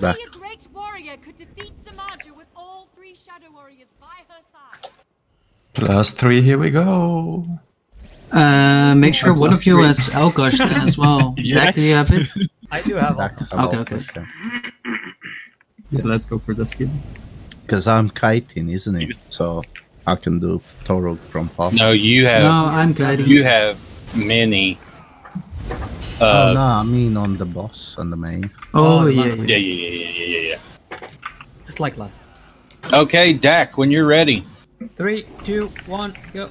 Back. Only a great warrior could defeat Z'Maja with all three Shadow Warriors by her side. Plus three, here we go. Uh, make sure Plus one of you three. has Alkosh then as well. Dak, do you have it? I do have Back all. Okay, okay. Yeah, let's go for the skin. Because I'm kiting, isn't it? So I can do Toro from far. No, you have No, I'm guiding. you have many. Oh, Uh, no, I mean on the boss on the main. Oh, Oh, it yeah, yeah. yeah, yeah, yeah, yeah, yeah, yeah, Just like last. Okay, Dak, when you're ready. Three, two, one, go.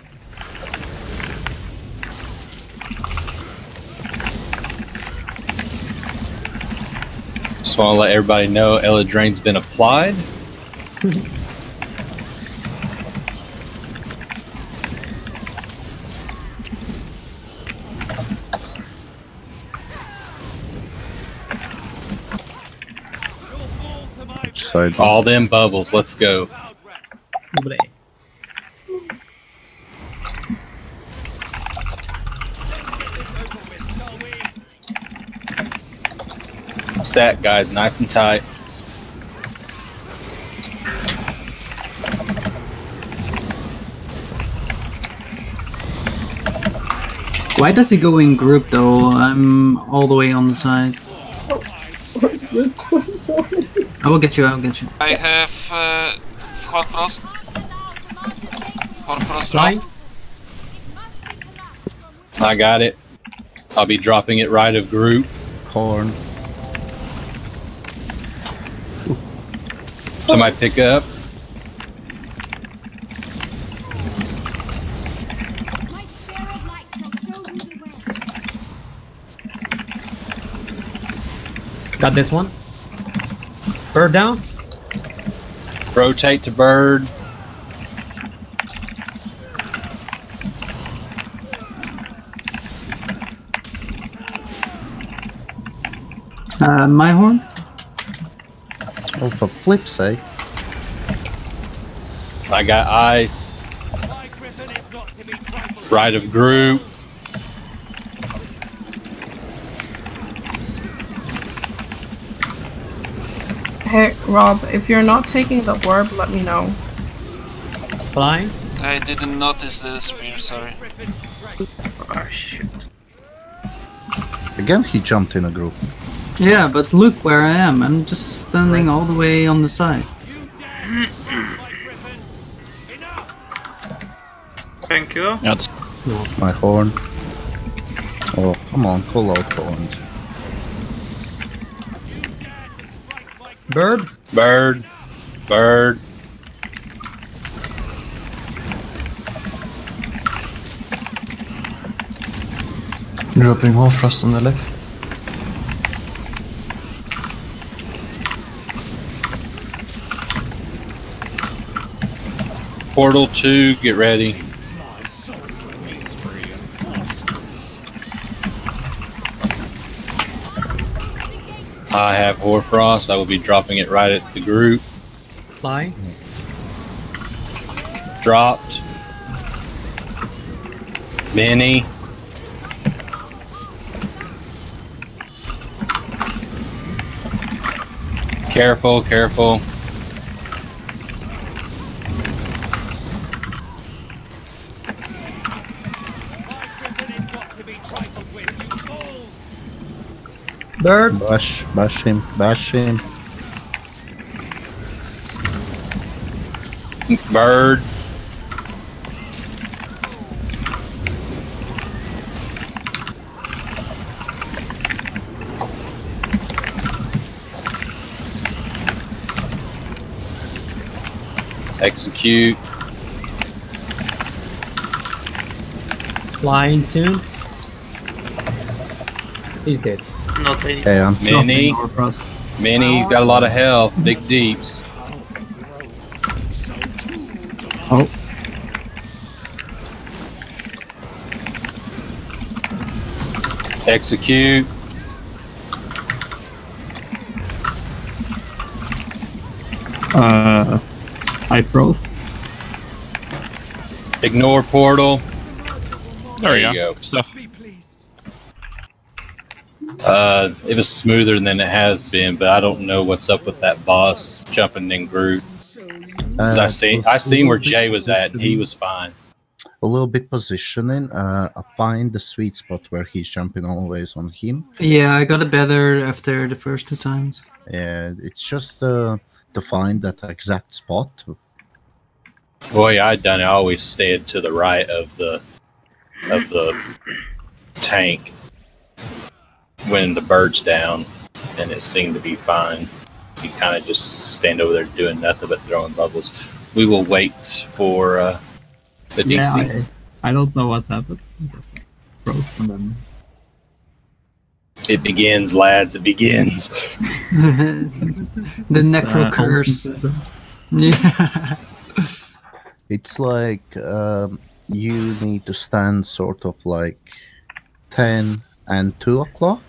Just want to let everybody know Eladrain's been applied. side? All them bubbles. Let's go. Bleh. Stack guys, nice and tight. Why does he go in group though? I'm all the way on the side. I will get you, I will get you. I have uh, Hoarfrost. Hoarfrost Flying. drop. I got it. I'll be dropping it right of group. Horn. Somebody pick up. My spear of light shall show you the way. Got this one. Bird down. Rotate to bird. Uh, my horn? Oh, for flip's sake. I got ice. Right of group. Hey, Rob, if you're not taking the orb, let me know. Flying. I didn't notice the spear, sorry. Oh, shit. Again, he jumped in a group. Yeah, but look where I am. I'm just standing all the way on the side. Thank you. That's My horn. Oh, come on, call out horns. Bird. Bird. Bird. Dropping Hoarfrost on the left. Portal 2, get ready. I have Hoarfrost. I will be dropping it right at the group. Flying. Dropped. Many. Careful, careful. Bird. Bash, bash him, bash him. Bird. Execute. Flying soon. He's dead. Not any. Okay, I'm Many. Or. Many. You've got a lot of health. Big deeps. Oh, Execute. uh, I froze. Ignore portal. There, There you you go. go. Stuff. Uh, it was smoother than it has been, but I don't know what's up with that boss jumping in group. 'Cause I Uh, seen I seen where Jay was at, he was fine. a little bit positioning. Uh, I find the sweet spot where he's jumping always on him. Yeah, I got it better after the first two times. Yeah, it's just uh, to find that exact spot. Boy, I done it. I always stayed to the right of the of the tank when the bird's down, and it seemed to be fine. You kind of just stand over there doing nothing but throwing bubbles. We will wait for uh, the Yeah, DC. I, I don't know what happened. Just froze and then It begins, lads. It begins. the necro uh, curse. Olsen- Yeah. It's like um, you need to stand sort of like 10 and 2 o'clock,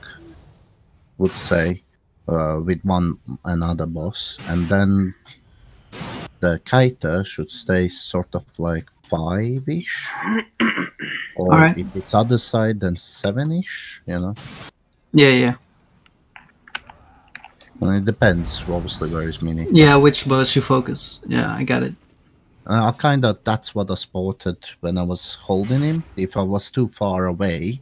would say, uh, with one another boss. And then the Kaita should stay sort of like 5 ish. or if it's other side, then 7 ish, you know? Yeah, yeah. And it depends, obviously, where is Mini. Yeah, which boss you focus. Yeah, I got it. Uh, I kind of that's what I spotted when I was holding him. If I was too far away,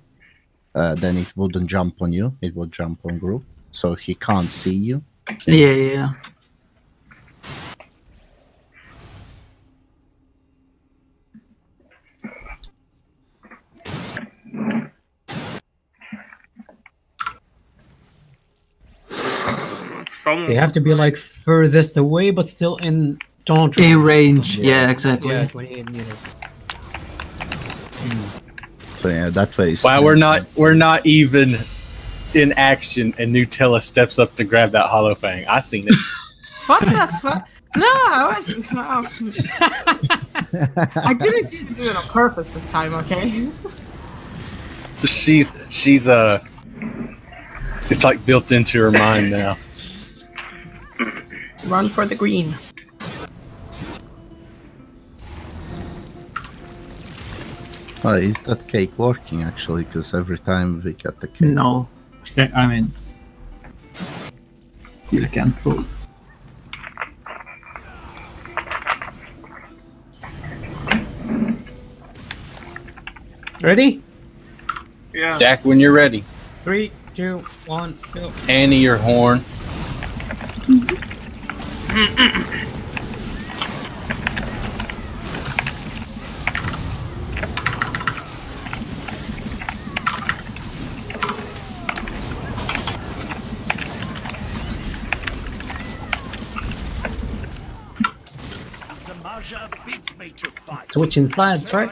uh, then it wouldn't jump on you. It would jump on group, so he can't see you. Yeah, yeah, yeah. So you have to be like furthest away, but still in don't In range. Yeah, exactly. Yeah, 28 meters. So yeah, that way. is Wow, we're not we're not even in action, and Nutella steps up to grab that hollow fang. I seen it. What the fuck? No, I was. No. I didn't do it on purpose this time. Okay. she's she's uh it's like built into her mind now. Run for the green. Is that cake working actually? Because every time we get the cake, No. I mean, you can pull. Ready? Yeah. Jack, when you're ready, Three, two, one, go. Annie your horn. Switching sides, right?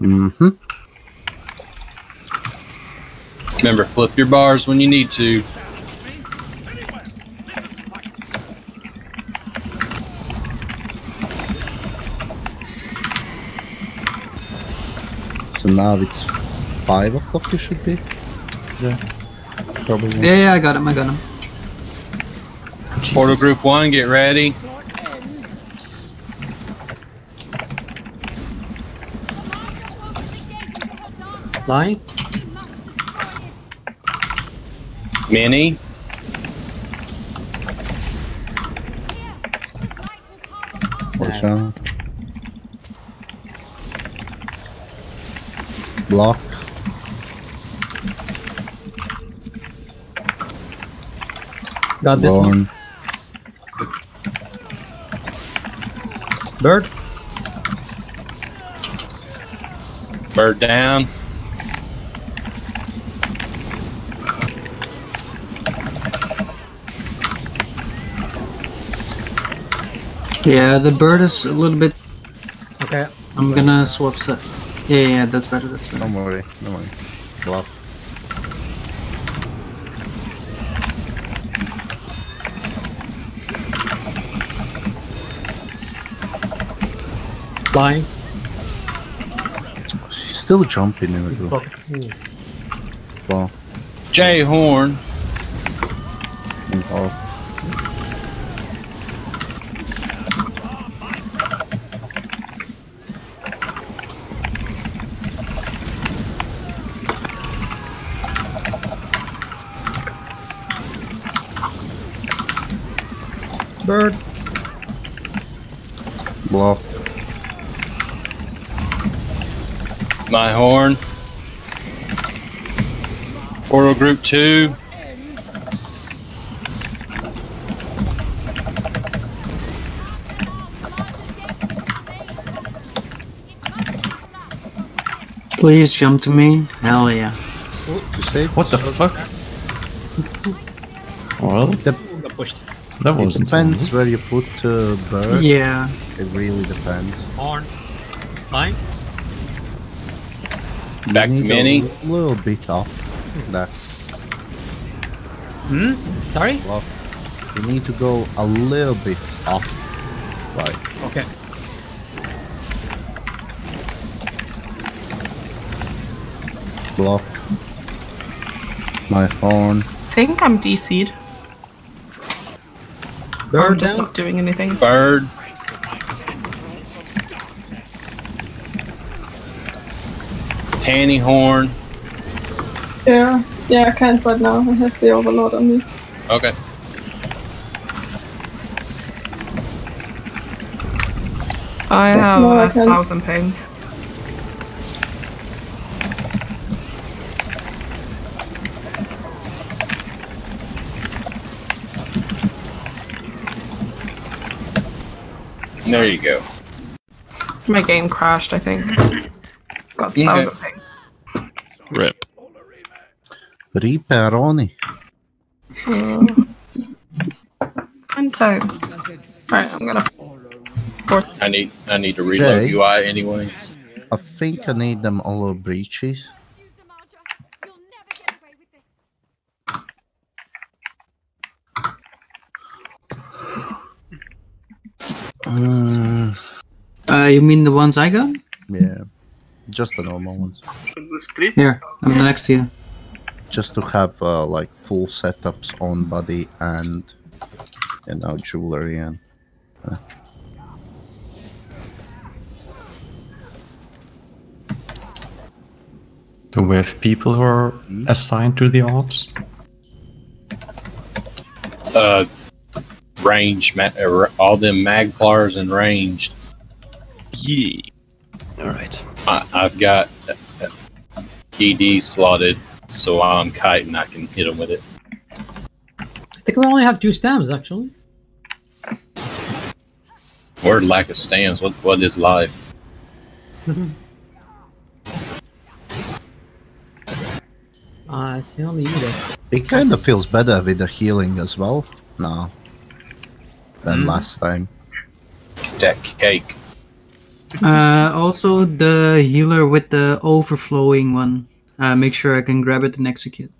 Mm-hmm. Remember, flip your bars when you need to. So now it's five o'clock. You should be. Yeah. Probably. Yeah, yeah, I got him. I got him. Portal Group One, get ready. Flying. Minnie, Watch out. Block. Got this one. Bird. bird down. Yeah, the bird is a little bit. Okay. I'm gonna swap set. Yeah, yeah, that's better. That's better. Don't worry. Don't worry. Block. Flying. She's still jumping in the This group. Well, J horn. oh, Bird. Block. My horn. Portal group two. Please jump to me. Hell yeah. You What the fuck? Well, Ooh, got pushed. that wasn't depends on where you put uh, bird. Yeah. It really depends. Horn. Line. Back You to need mini. A little bit off. That Hmm? Sorry? block. we need to go a little bit off. Right. Okay. block. My horn. think I'm DC'd. I'm Bird just down. not doing anything. Bird. Tanny horn. Yeah, yeah, I can't right now. I have the overload on me. Okay. I have no, I a can. thousand ping. There you go. My game crashed, I think. Got a Yeah. thousand ping. Rip. Riperoni. Ten times. Alright, I'm gonna. I need I need to reload Jay? UI anyways. I think I need them all breaches. Use the marcher. You'll never get away with this. Mm, Uh, you mean the ones I got? yeah, just the normal ones. Should split? Here, I'm next to you. Just to have uh, like full setups on body and you know jewelry and Do we have people who are assigned to the ops? Uh, range, ma- uh, all them magplars and ranged. Yeah. Alright. I, I've got uh, ED slotted, so while I'm kiting, I can hit them with it. I think we only have two stamps actually. Word lack of stands. What what is life? I see only you there. it kind of feels better with the healing as well now than Mm. last time. That cake. Uh, also the healer with the overflowing one. Uh, make sure I can grab it and execute.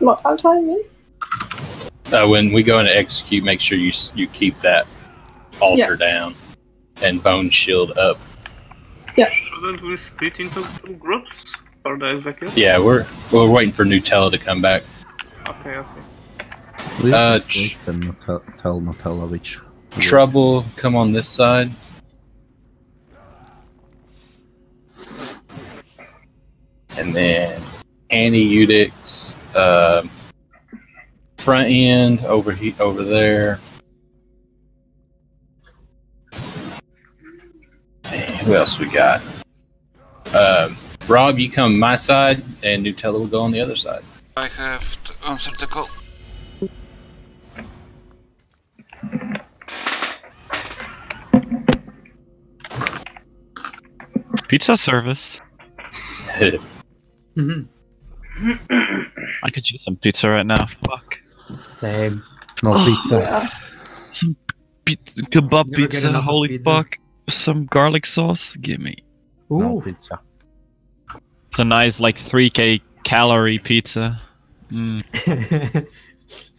What I'm telling you? Uh, when we go into execute, make sure you you keep that altar down and bone shield up. Yeah. Shouldn't we split into two groups for the execute? Yeah, we're we're waiting for Nutella to come back. Okay, okay. We Uh, just wait and not tell, tell Nutella which. Trouble, come on this side. And then Annie Udix, uh, front end over he over there. And who else we got? Um, Rob, you come my side, and Nutella will go on the other side. I have to answer the call. Pizza service. Mhm. I could use some pizza right now. Fuck. Same. No Oh, pizza. Some pi- kebab pizza. Holy pizza. fuck. Some garlic sauce. Give me. Ooh. No pizza. It's a nice like 3k calorie pizza. Mm.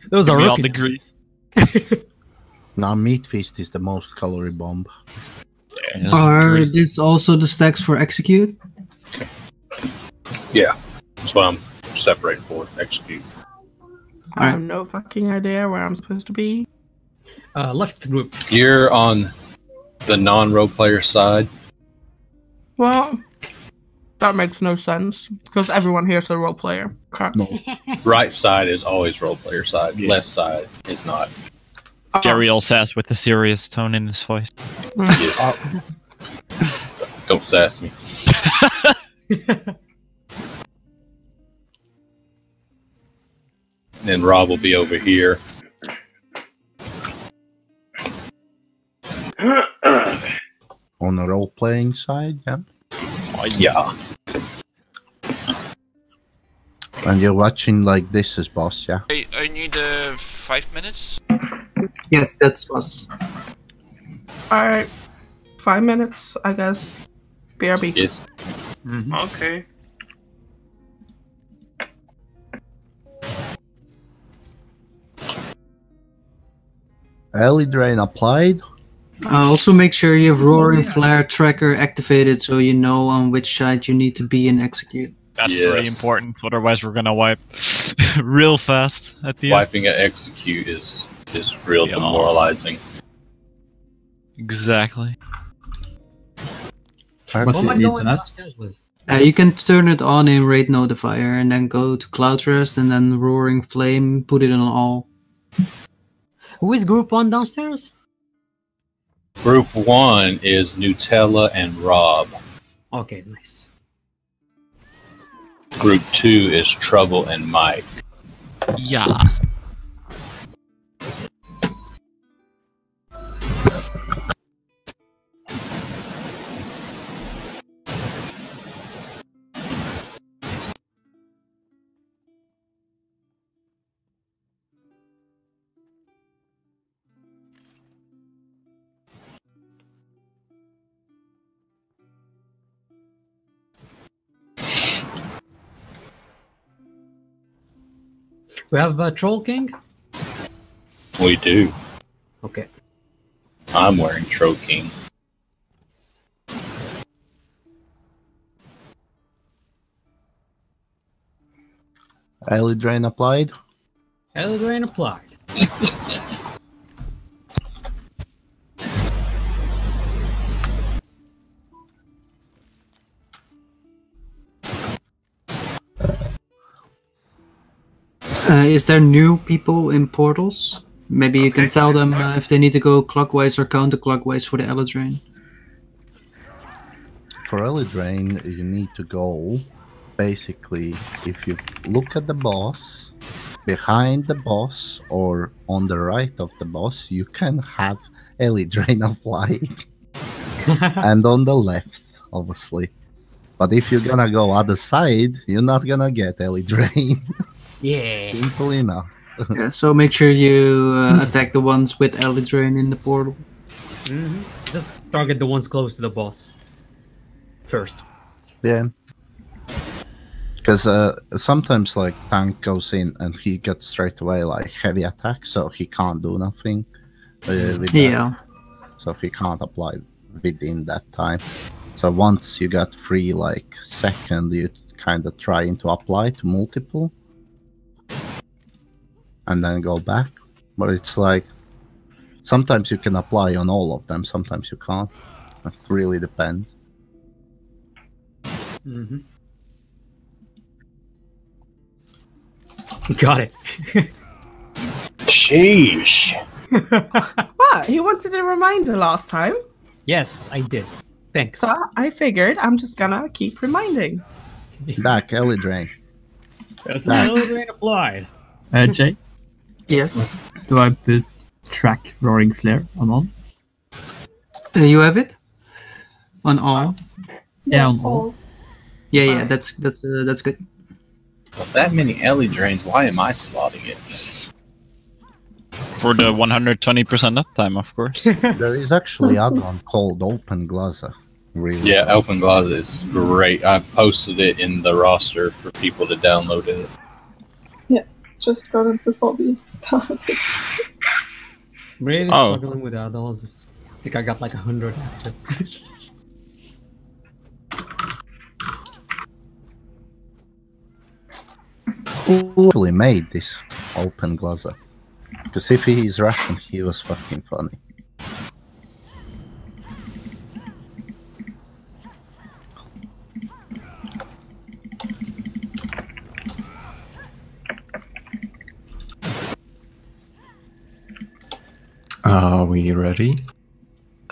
Those are We all rookie agree. Now meat feast is the most calorie bomb. Yeah, Are these also the stacks for execute? Yeah, that's what I'm separated for. Execute. I have no fucking idea where I'm supposed to be. Uh, left group. You're on the non-role player side. Well, That makes no sense because everyone here is a role player. Crap. No. Right side is always role player side. Left side is not. Gary all says with a serious tone in his voice. Yes. Don't sass me. then Rob will be over here. On the role playing side, yeah. Oh, yeah. And you're watching like this as boss, yeah. I, I need uh, five minutes. Yes, that's us. Alright. Five minutes, I guess. BRB. Yes. Okay. Early drain applied. Uh, also, make sure you have Roaring Flare tracker activated so you know on which side you need to be and execute. That's very important. Otherwise, we're gonna wipe real fast at the end. Wiping at execute is is real Yeah. demoralizing. Exactly. What am I going internet? downstairs with? Uh, you can turn it on in Raid Notifier and then go to Cloudrest and then Roaring Flame, put it on all. Who is group one downstairs? Group one is Nutella and Rob. Okay, nice. Group two is Trouble and Mike. Yeah. We have a Troll King. We do. Okay. I'm wearing Tro King. Early drain applied. Eldrain applied. is there new people in portals? Maybe you can tell them uh, if they need to go clockwise or counterclockwise for the Eladrin. For early drain, you need to go. Basically, if you look at the boss, behind the boss or on the right of the boss, you can have early drain applied. and on the left, obviously. But if you're gonna go other side, you're not gonna get early drain. Yeah. Simple enough. yeah, so make sure you uh, attack the ones with Eladrin in the portal. hmm Just target the ones close to the boss. First. Yeah. Because uh, sometimes like tank goes in and he gets straight away like heavy attack, so he can't do nothing. Uh, with that. Yeah. So he can't apply within that time. So once you got free like second, you kind of trying to apply to multiple, and then go back. But it's like sometimes you can apply on all of them, sometimes you can't. It really depends. hmm Got it. Sheesh. What? He wanted a reminder last time. Yes, I did. Thanks. So I figured I'm just gonna keep reminding. Back, Ellie Drain. There's Back. no drain applied. Uh, Jay, Yes. do I put track roaring flare on on? Uh, you have it on all. Yeah, on all. Yeah, yeah, that's that's uh, that's good. With that many Ellie drains, why am I slotting it? For the 120% uptime, of course. There is actually add-on called Open Glaza. Really? Yeah, Open Glass is great. I posted it in the roster for people to download it. Yeah, just got it before we started. Really Oh. struggling with add-ons. I think I got like a hundred active. Who actually made this Open glazer? Because if he is Russian, he was fucking funny. Are we ready?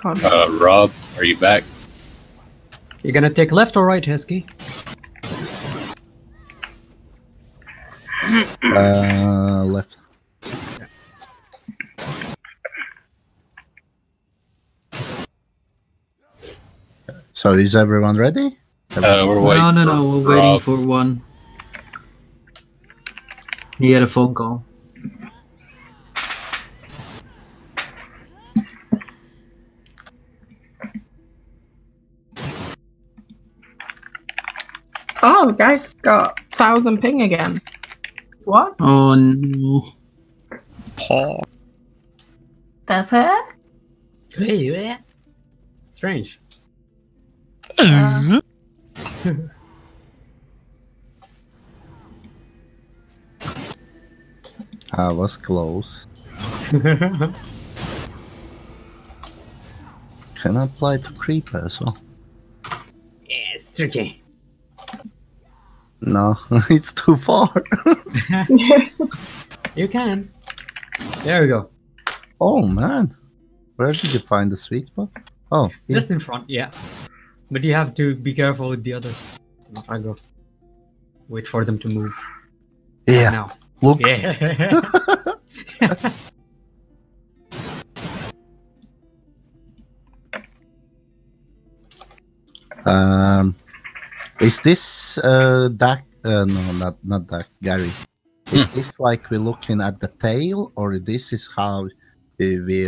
Uh, Rob, are you back? You're gonna take left or right, Hesky? Uh, left. So is everyone ready? Uh, we're No, waiting. no, no. We're waiting for one. He had a phone call. Oh, the guy got thousand ping again. What? Oh no. Paw. The fuck? Strange. Mm-hmm. I was close. Can I apply to creeper as well? Yeah, it's tricky. No, it's too far. You can. There we go. oh man, where did you find the sweet spot? Oh, yeah. Just in front, yeah. But you have to be careful with the others. I go. Wait for them to move. yeah. Now. Look, Yeah. Um, is this uh Dak? Uh, no, not not Dak. Gary. Is this like we're looking at the tail, or this is how we, we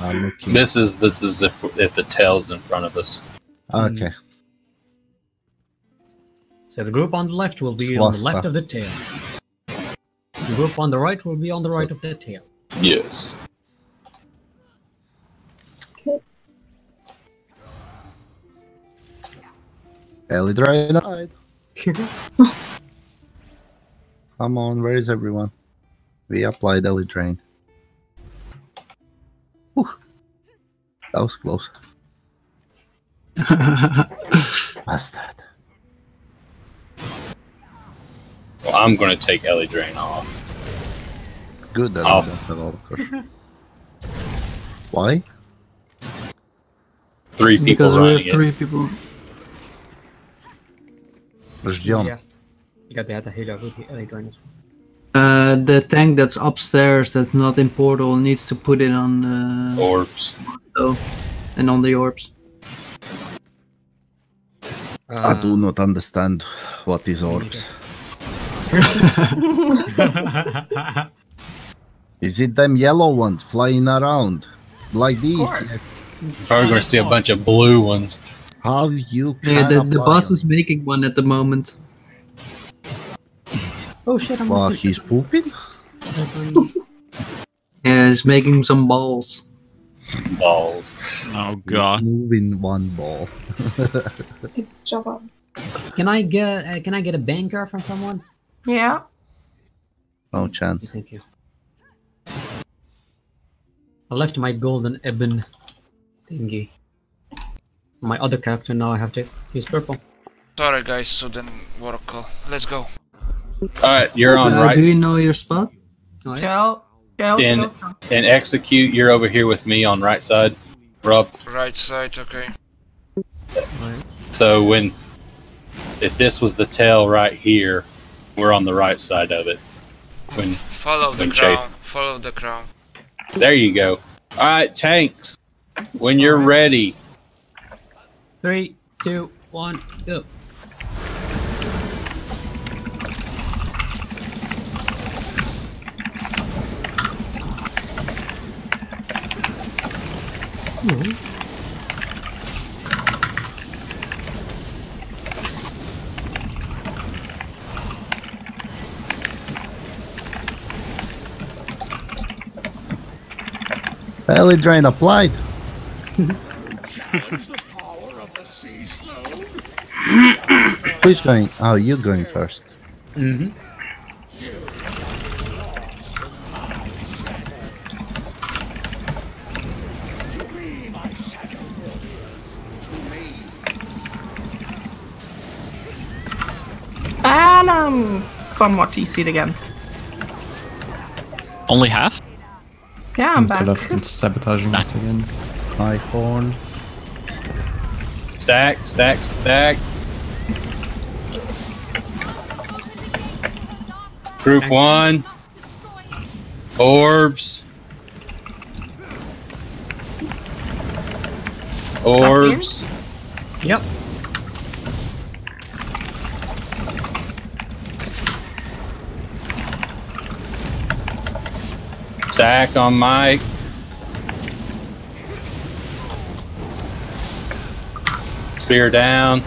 are looking? This is this is if if the tail's in front of us. Okay. so the group on the left will be on the left of the tail. The group on the right will be on the right of the tail. Yes. Ellie died. Come on, where is everyone? We applied Ellie Drain. Whew. That was close. Bastard. Well, I'm going to take Ellie Drain off. Good that Oh. I don't have all the crush. Why? Three people Because we running have it. three people. Ждем. Yeah. You got the other healer with the LA join us. Uh, the tank that's upstairs that's not in portal needs to put it on uh, Orbs. oh, and on the orbs. I do not understand what is orbs. Is it them yellow ones flying around? Like these? Probably going to see a bunch of blue ones. How you can Yeah, the, the boss them? is making one at the moment. Oh shit, I'm While asleep. he's pooping? Yeah, he's making some balls. Balls. Oh He's god. moving one ball. It's Java. Can I get uh, can I get a banker from someone? Yeah. No chance. Thank you. I left my golden ebon thingy. My other character now I have to use purple. Sorry guys, sudden work call. Let's go. All right, you're on Uh, right. Do you know your spot? Oh, yeah. Chill. Chill. And and execute. You're over here with me on right side. Rob. Right side, okay. So when if this was the tail right here, we're on the right side of it. When Follow the When crown. Follow the crown. there you go. All right, tanks. When you're ready. Three, two, one, go. Belly drain applied. Who's going? Oh, you're going first. Mm-hmm. And I'm somewhat TC'd again. Only half? Yeah, I'm to back. left and sabotaging us again. High horn. Stack, stack, stack. Group one. Orbs. Orbs. Yep. Stack on Mike. Spear down.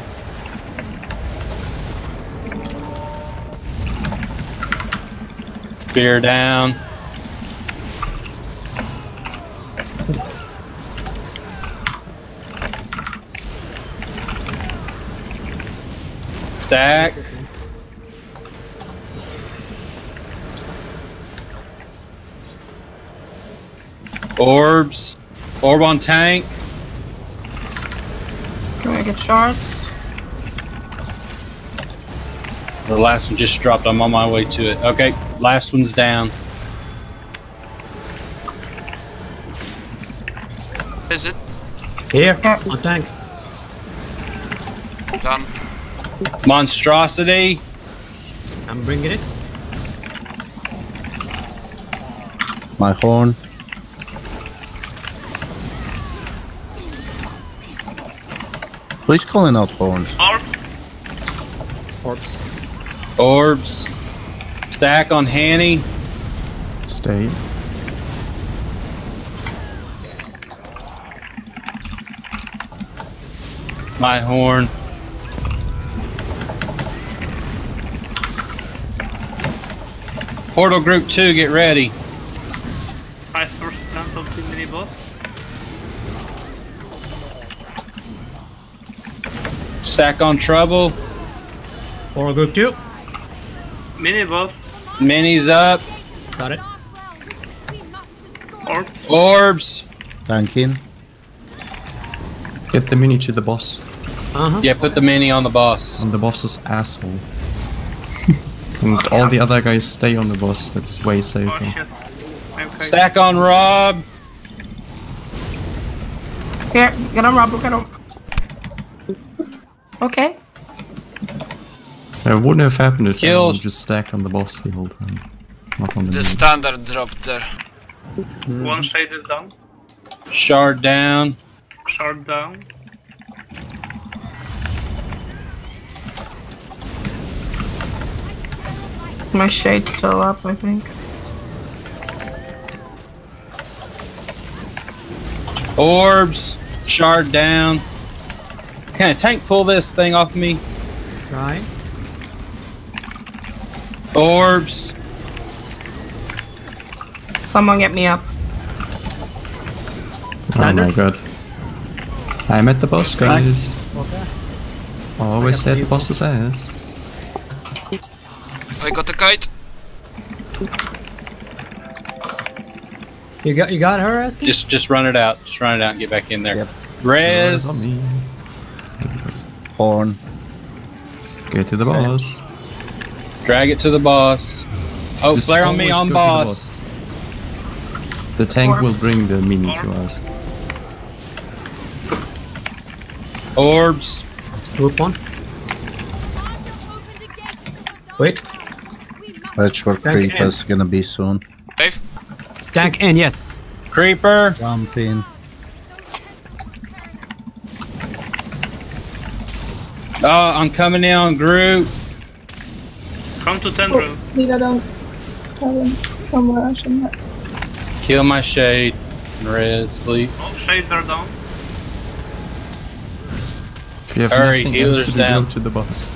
Spear down. Stack. Orbs. Orb on tank. Can get shards? The last one just dropped. I'm on my way to it. Okay, last one's down. Is it? Here, on tank. Done. Monstrosity. I'm bringing it. My horn. Who's calling out horns? Orbs. Orbs. Orbs. Stack on Hanny. Stay. My horn. Portal Group 2, get ready. Stack on Trouble. Portal Group 2. Mini boss. Minis up. Got it. Orbs. Orbs. Tanking. Get the mini to the boss. Uh-huh. Yeah, put the mini on the boss. On the boss's asshole. and all the other guys stay on the boss. That's way Oh safer. shit. Okay. Stack on Rob. Here, get him, Robert, get him. Okay. Uh, it wouldn't have happened if Kills. everyone just stacked on the boss the whole time. Not on the The standard dropped there. Mm. One shade is down. Shard down. Shard down. My shade's still up, I think. Orbs. Shard down. Can a tank pull this thing off me? Right. Orbs. Someone get me up. Oh my god. I'm at the boss, guys. Okay. Always stay at the boss's ass. I got the kite. You got you got her, Asking? Just just run it out. Just run it out and get back in there. Yep. Res. So, on Get to the boss. Drag it to the boss. Oh, Just flare on me on go to the boss. The tank will bring the mini to us. Orbs. Group 1. Wait. That's where Tank in. Creeper's gonna be soon. Dave? Tank in, yes. Creeper. Jump in. Oh, I'm coming in on Groot. Come to Tendril. Oh, Need I don't have him somewhere I shouldn't have. Kill my shade. And res, please. All shades are down. If you have Hurry, nothing healers else to do, down. go to the boss.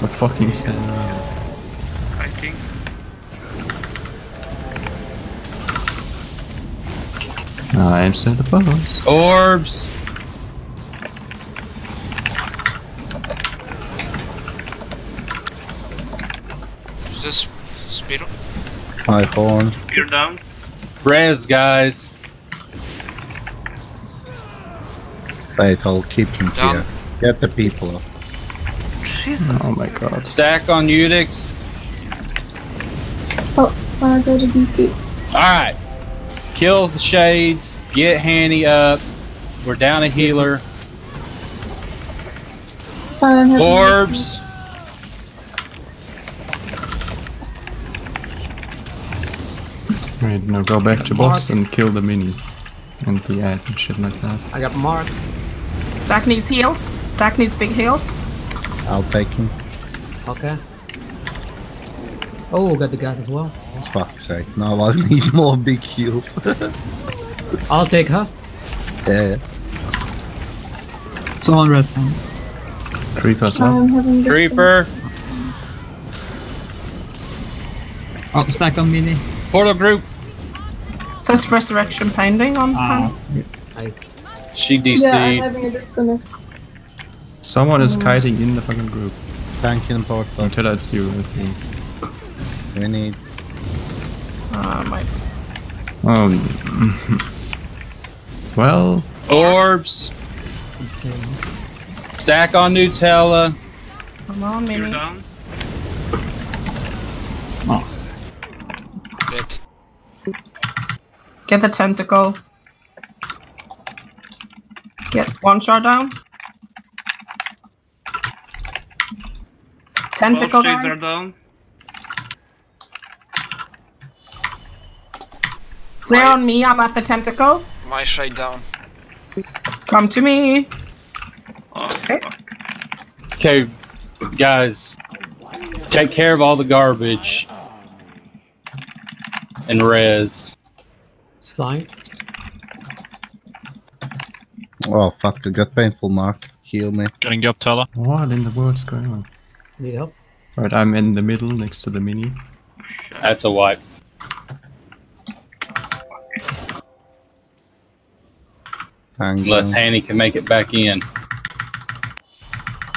What fucking stand around. I think. I'm still the boss. Orbs. My horn. Spear down. Res, guys. Wait, I'll keep him Down. here. Get the people up. Jesus. Oh my god. Stack on Udix. Oh, I go to DC. Alright. kill the shades, get Hanny up. We're down a healer. Silent has Orbs. Right, now go back to boss and kill the mini. And the ad and shit like that. I got Mark. Dak needs heals. Dak needs big heals. I'll take him. Okay. Oh, got the gas as well. Fuck's sake. Now I need more big heals. I'll take her. yeah. Someone rest down. Creepers I'm up. having this Creeper. Oh, stack on mini. Portal group. Says resurrection pending on Ah. pan. Nice. She Yeah, I'm DC'd. having a disconnect. Someone is kiting in the fucking group. Tank in portal. Until it's you, I think. We need. Uh, my Um. well, Orbs. Stack on Nutella. come on, You're mini. down. Dead. Get the tentacle. Get one shot down. Tentacle Both shades down. are down. Clear on me, I'm at the tentacle. My shade down. Come to me. Okay. Okay, guys. Take care of all the garbage. And res. It's. Oh fuck! I got painful mark. Heal me. Getting you up, Teller. what in the world's going on? Need help? Right, I'm in the middle next to the mini. That's a wipe. Unless. Hanny can make it back in.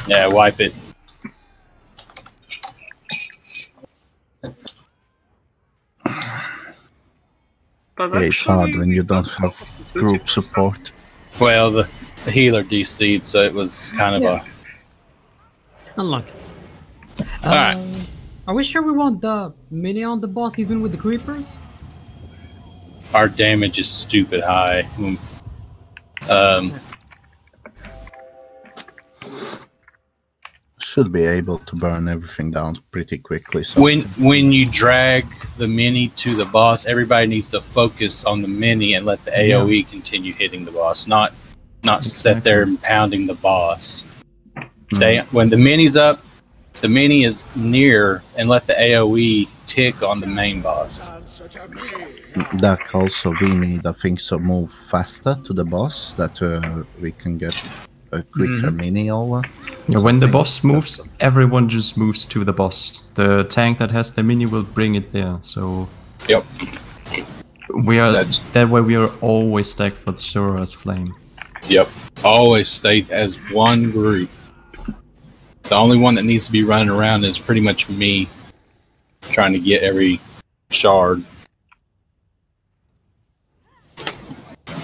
Yeah, wipe it. Yeah, it's hard when you don't have group support. Well, the, the healer DC'd, so it was kind of Yeah. Unlucky. Alright. Uh, Are we sure we want the mini on the boss even with the creepers? Our damage is stupid high. Um, Should be able to burn everything down pretty quickly. So when when you drag the mini to the boss, everybody needs to focus on the mini and let the AOE continue hitting the boss, not not sit there and pounding the boss. Stay when the mini's up, the mini is near, and let the AOE tick on the main boss. That also we need, I think, so move faster to the boss that uh, we can get a quicker mini over. Yeah, when the boss moves, everyone just moves to the boss. The tank that has the mini will bring it there. So Yep. we are That's- that way. We are always stacked for the Siroria's flame. Yep. Always stay as one group. The only one that needs to be running around is pretty much me trying to get every shard.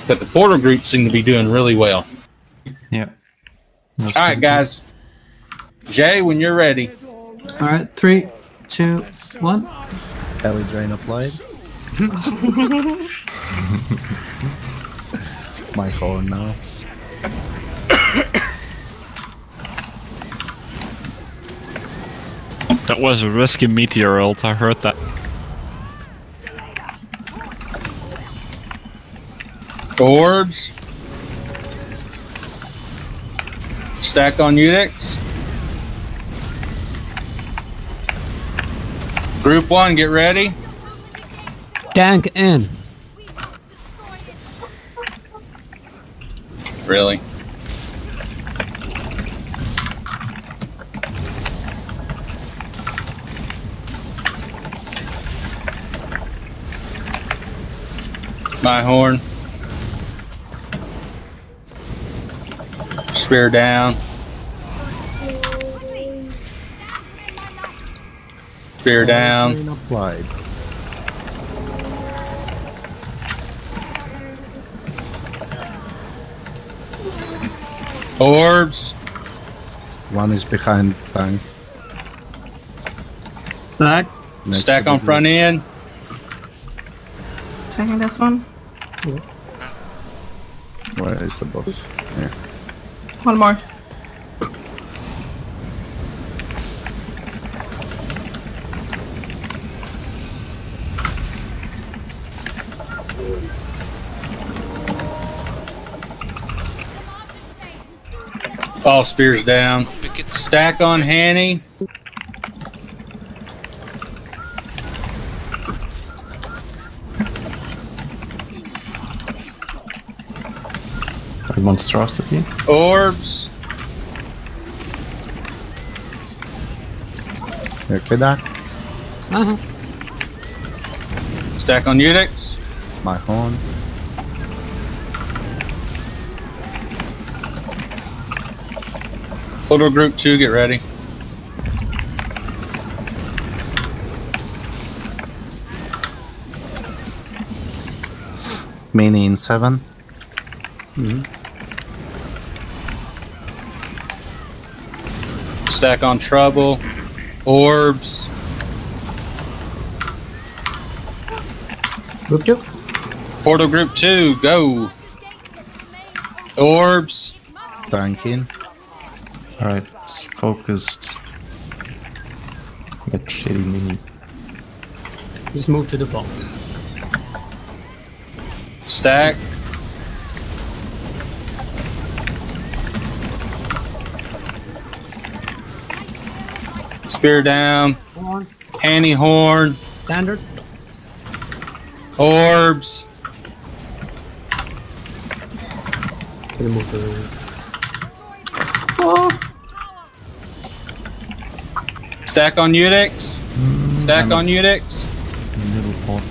But the portal group seem to be doing really well. Yeah. All right, guys. Jay, when you're ready. All right, three, two, one. Heli drain applied. My horn now. That was a risky meteor ult, I heard that. Orbs. Stack on Unix. Group one, get ready. Tank in. Really? My horn. Spear down. Spear down. Applied. Orbs. One is behind tank. Stack. next Stack on front group. end. Taking this one. Where is the boss? Yeah. One more. All spears down. Stack on Hanny. Monstrosity. Orbs. You okay, Doc? Uh-huh. Stack on Unix. My horn. Photo group two, get ready. Mini in seven. Stack on trouble. Orbs. Group two. Portal group two, go. Orbs. Tanking. Alright, it's focused. That shitty mini. Just move to the box. Stack. Spear down. Horn. Hanny horn. Standard. Orbs. Gonna move to Oh, Stack on Unix. Stack on Unix. Little portal.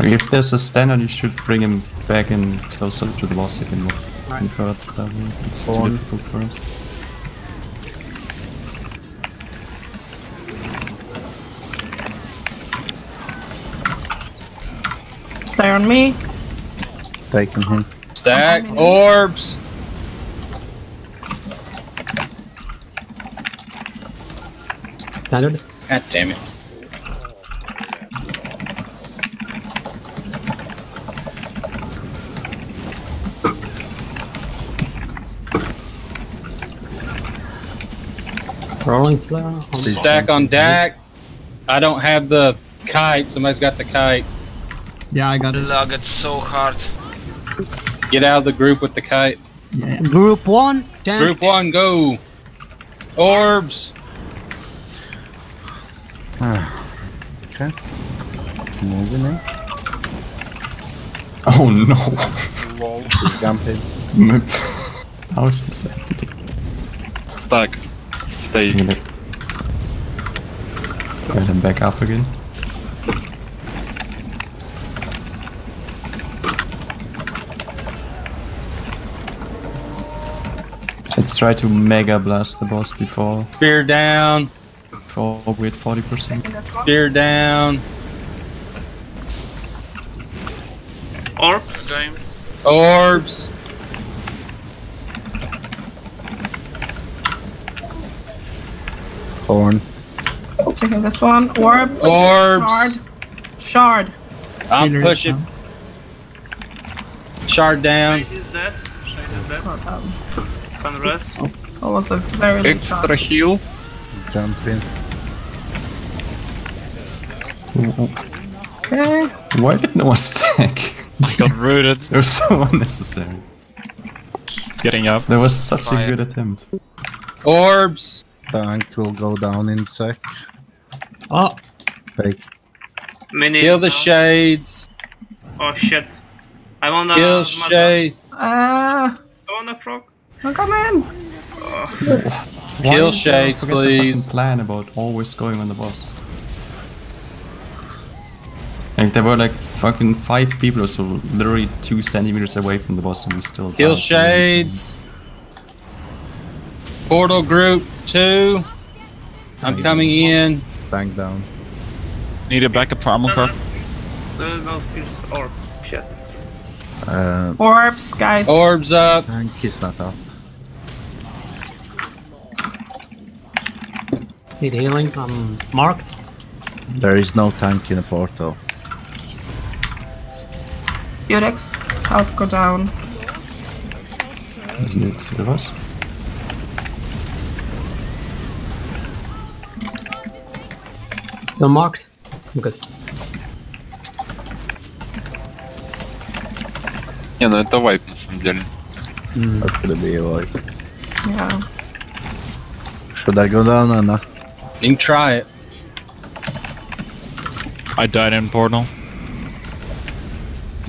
Okay, if there's a standard, you should bring him back in closer to the boss again. More Right. Convert that way. It's too Horn. difficult for us. stay on me. Taking him. Stack. Orbs. standard. God damn it. Rolling flare. on Stack on Dak. I don't have the kite. Somebody's got the kite. Yeah, I got it. Lug it so hard. Get out of the group with the kite. Yeah. Group one. Tank. Group one, go. Orbs. Okay. Moving in. Oh no! Jumping. How is this happening? Back. Stay. I'm get him back up again. Let's try to mega blast the boss before Spear down. before we hit 40%. Spear down. Orbs. Orbs. Horn. Okay, this one. Orb. Orbs. Shard. Shard. I'm Healer pushing. down. Shard down. Shade is dead. Shade is dead. Can rest. Oh. that was a very big shot. Extra heal. Jumping. Okay. Why did no one stack? I got rooted. It was so unnecessary. Getting up. That was such Fire. a good attempt. Orbs. Tank will go down in sec. Oh, Take. Mini. Kill the down. shades. Oh shit. I wanna. Kill mother- shade. Uh, I wanna frog. I'm coming. Why Kill did shades, forget the fucking please. plan about always going on the boss. Like there were like fucking five people or so, literally two centimeters away from the boss, and we still Kill died. shades. Portal group two. I'm coming in. Bang down. Need a backup for armor car. Uh. Orbs. Shit. Uh, Orbs, guys. Orbs up. And is not up. need healing. I'm marked. There is no tank in the portal. Yurex, I'll go down. Isn't it Silvers? Still marked? I'm good. Не, ну это вайп на самом деле. That's gonna be a like. Yeah. Should I go down, Anna? You can try it. I died in Portal.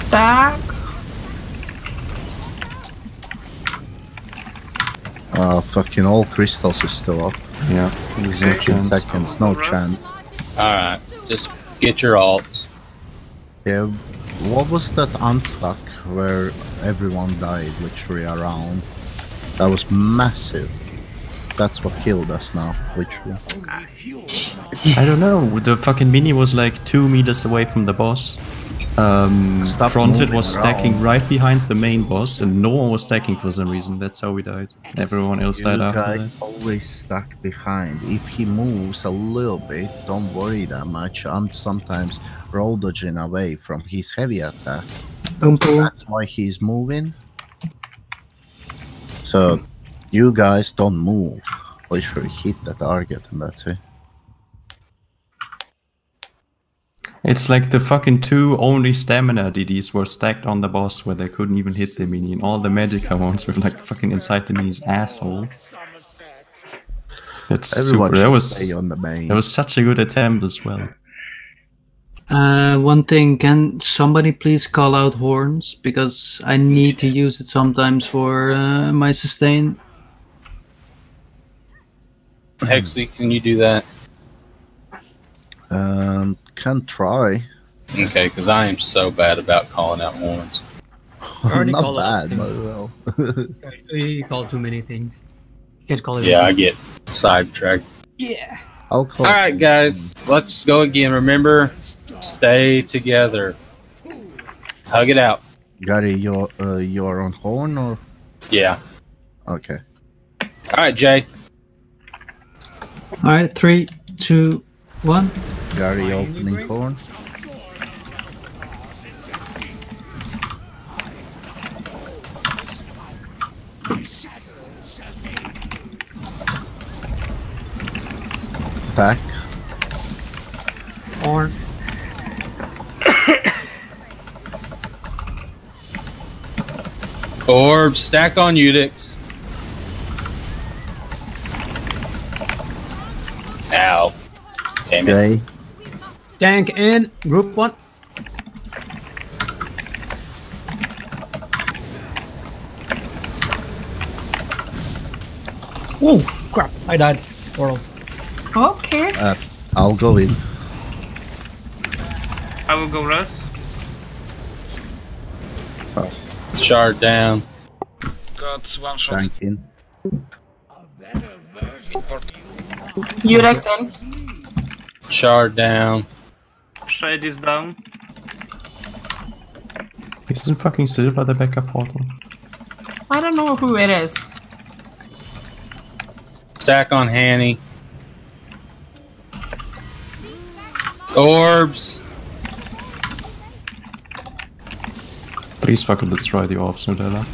Stack. Uh, fucking all crystals is still up. Yeah. There's no 15 chance. seconds, no chance. Alright, just get your alts. Yeah, what was that unstuck where everyone died literally around? That was massive. That's what killed us now, literally. I don't know. The fucking mini was like two meters away from the boss. Um, Stop Fronted was stacking around. right behind the main boss, and no one was stacking for some reason. That's how we died. Everyone else You died after guys that. always stuck behind. If he moves a little bit, don't worry that much. I'm sometimes roll dodging away from his heavy attack. That's why he's moving. So you guys don't move. Literally hit the target and that's it. It's like the fucking two only stamina DDs were stacked on the boss where they couldn't even hit the mini, and all the magica ones were like fucking inside the mini's asshole. That's Everyone super. That was stay on the main. that was such a good attempt as well. Uh, one thing, can somebody please call out horns because I need to use it sometimes for uh, my sustain. Hexy, can you do that? Um, can try. Okay, because I am so bad about calling out horns. already Not called out bad, things. but well. You call too many things. You can't call it. Yeah, I get sidetracked. Yeah. I'll call. All right, guys, let's go again. Remember, stay together. Hug it out. Gary, you're uh, you're on horn or Yeah. okay? All right, Jay. All right, three, two, one. Gary opening horn. Back. Horn. Orb, stack on Udix. Ow. Damn it. Jay. Tank in. Group one. Whoa! Crap! I died. World. Okay. Uh, I'll go in. I will go rest. Shard down. Got one shot. Tank in. Yurex in. Shard down. Shade is down. This Isn't fucking Silver the backup portal? I don't know who it is. Stack on Hanny. Orbs. Please fucking destroy the orbs, Nutella.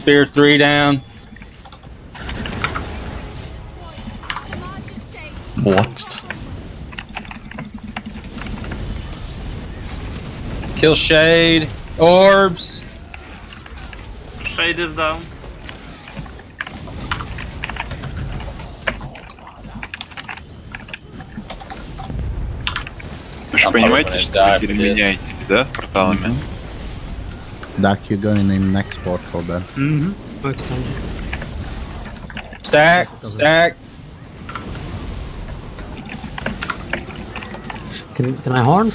Spear three down. What? Kill Shade. Orbs. Shade is down. Вы же I'm понимаете, probably что gonna вы die for меняете, да, порталами? Dak, you're going in next portal then. Mm-hmm. Extend. Stack. Stack. Can, can I horn?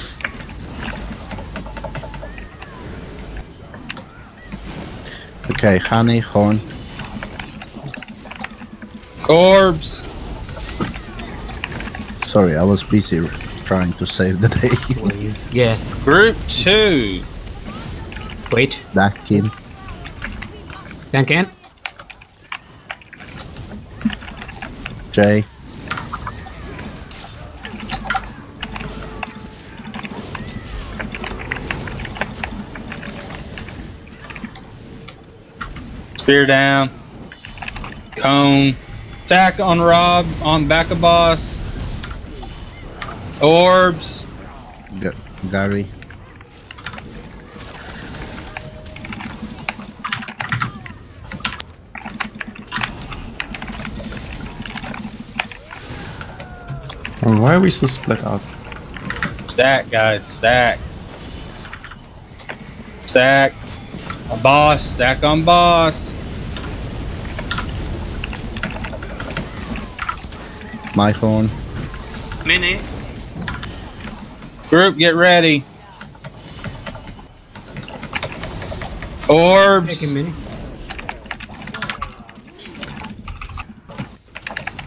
Okay, honey, horn. Orbs. Sorry, I was busy trying to save the day. Please. Yes. Group two. Wait. Dak in. Tank in. Jay. Spear down. Cone. Stack on Rob. On back of boss. Orbs. G- Gary. Why are we so split up? Stack, guys. Stack. Stack. A boss. Stack on boss. My horn. Mini. Group, get ready. Orbs. Taking.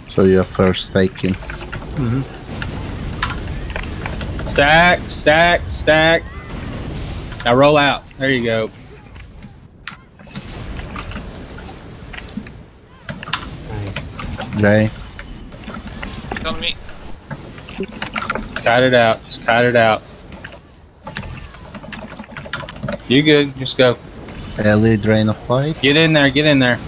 So you're first taking. Mhm. Stack, stack, stack. Now roll out. There you go. Nice. Jay. On me. Cut it out. Just cut it out. You good. Just go. Ellie drain of light. Get in there. Get in there.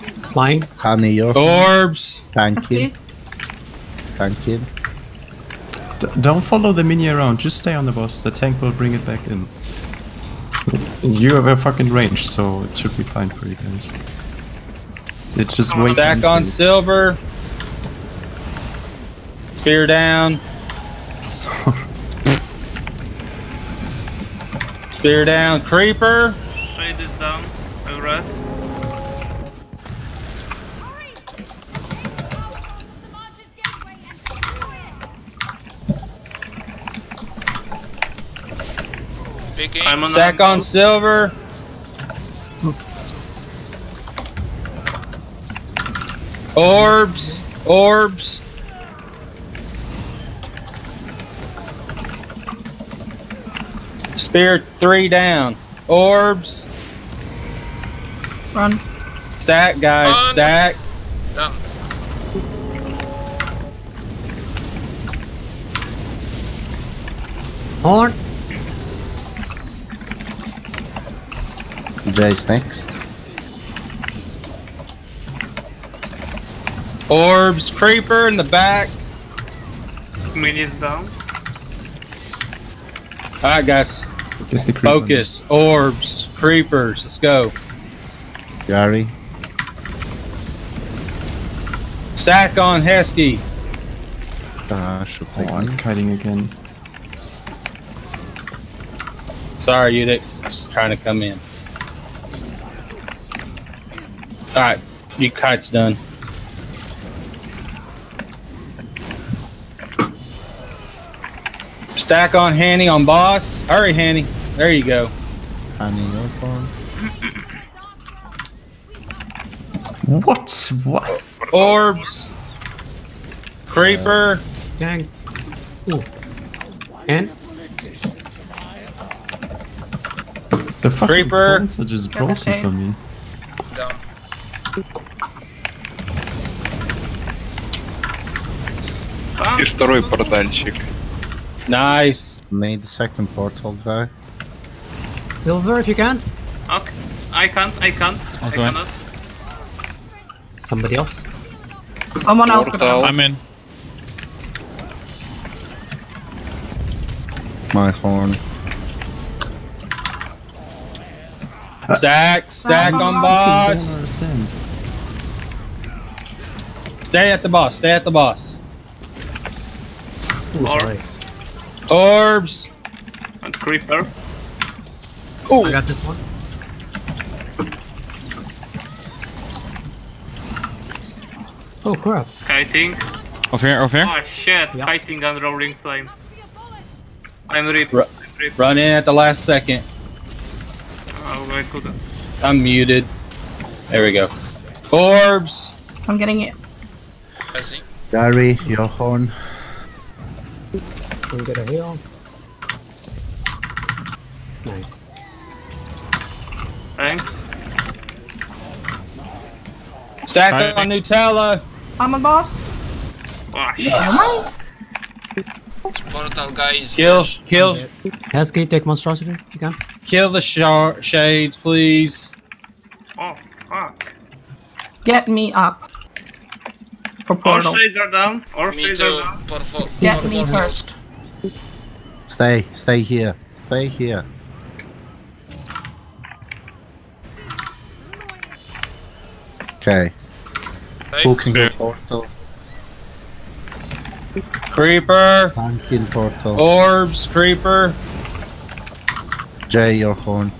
It's flying. Honey, your Orbs. tanking. Tanking. D- don't follow the mini around, just stay on the boss. The tank will bring it back in. You have a fucking range, so it should be fine for you guys. It's just wait Stack on see. silver. Spear down. Spear down. Creeper. Shade is down. I rest. Big. I'm on Stack on silver. Orbs. Orbs. Spear three down. Orbs. Run. Stack, guys. Run. Stack. Done. Horn. Jay's next. Orbs. Creeper in the back. Mini is down. Alright, guys. Get the creep. Focus. Orbs. Creepers. Let's go. Gary. Stack on Hesky. Uh, should take Oh. I'm kiting again. Sorry, Udix. Just trying to come in. Alright. You kite's done. Stack on Hanny on boss. Hurry, Hanny. There you go. Honey, your horn. What? What? Orbs. Creeper. Gang. Ooh. And The fucking Creeper. points are just Got a broken shame. for me. Down. И второй портальчик. Nice. Made the second portal guy. silver if you can. Okay. I can't. I can't. I cannot. Somebody else. Someone else could Portal. I'm in. My horn. Stack. Stack uh, on uh, boss. Uh, stay at the boss. Stay at the boss. Ooh, sorry. Orbs. And creeper. I got this one. Oh crap. Kiting. Over here, over here. Oh shit. Yeah. Kiting and rolling flame. I'm ripped. Ru- I'm ripped. Run in at the last second. Oh, I couldn't. I'm muted. There we go. Orbs. I'm getting it. I see. Gary, your horn. Can get a heal? Nice. Thanks. Stack Alright. on Nutella. I'm a boss. Oh shit. Mind. Portal guys. Kill, kill, Has can you take monstrosity if you can? kill the sh- shades, please. Oh, fuck. Get me up. For All portals. shades are down. All Me shades too. are down. For, for, Get me first. Stay, stay here. Stay here. Okay. Who can go portal? Creeper, Tank in portal. orbs, creeper. Jay, your horn.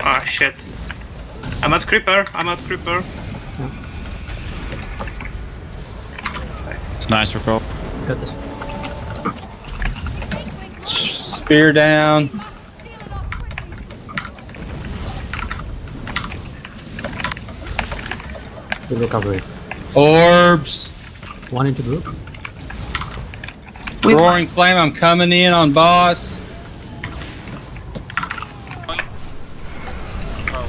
Ah, shit. I'm at creeper. I'm at creeper. Nice recall. Got this. Spear down. Good recovery. Orbs. One into group. Roaring flame. I'm coming in on boss. Oh.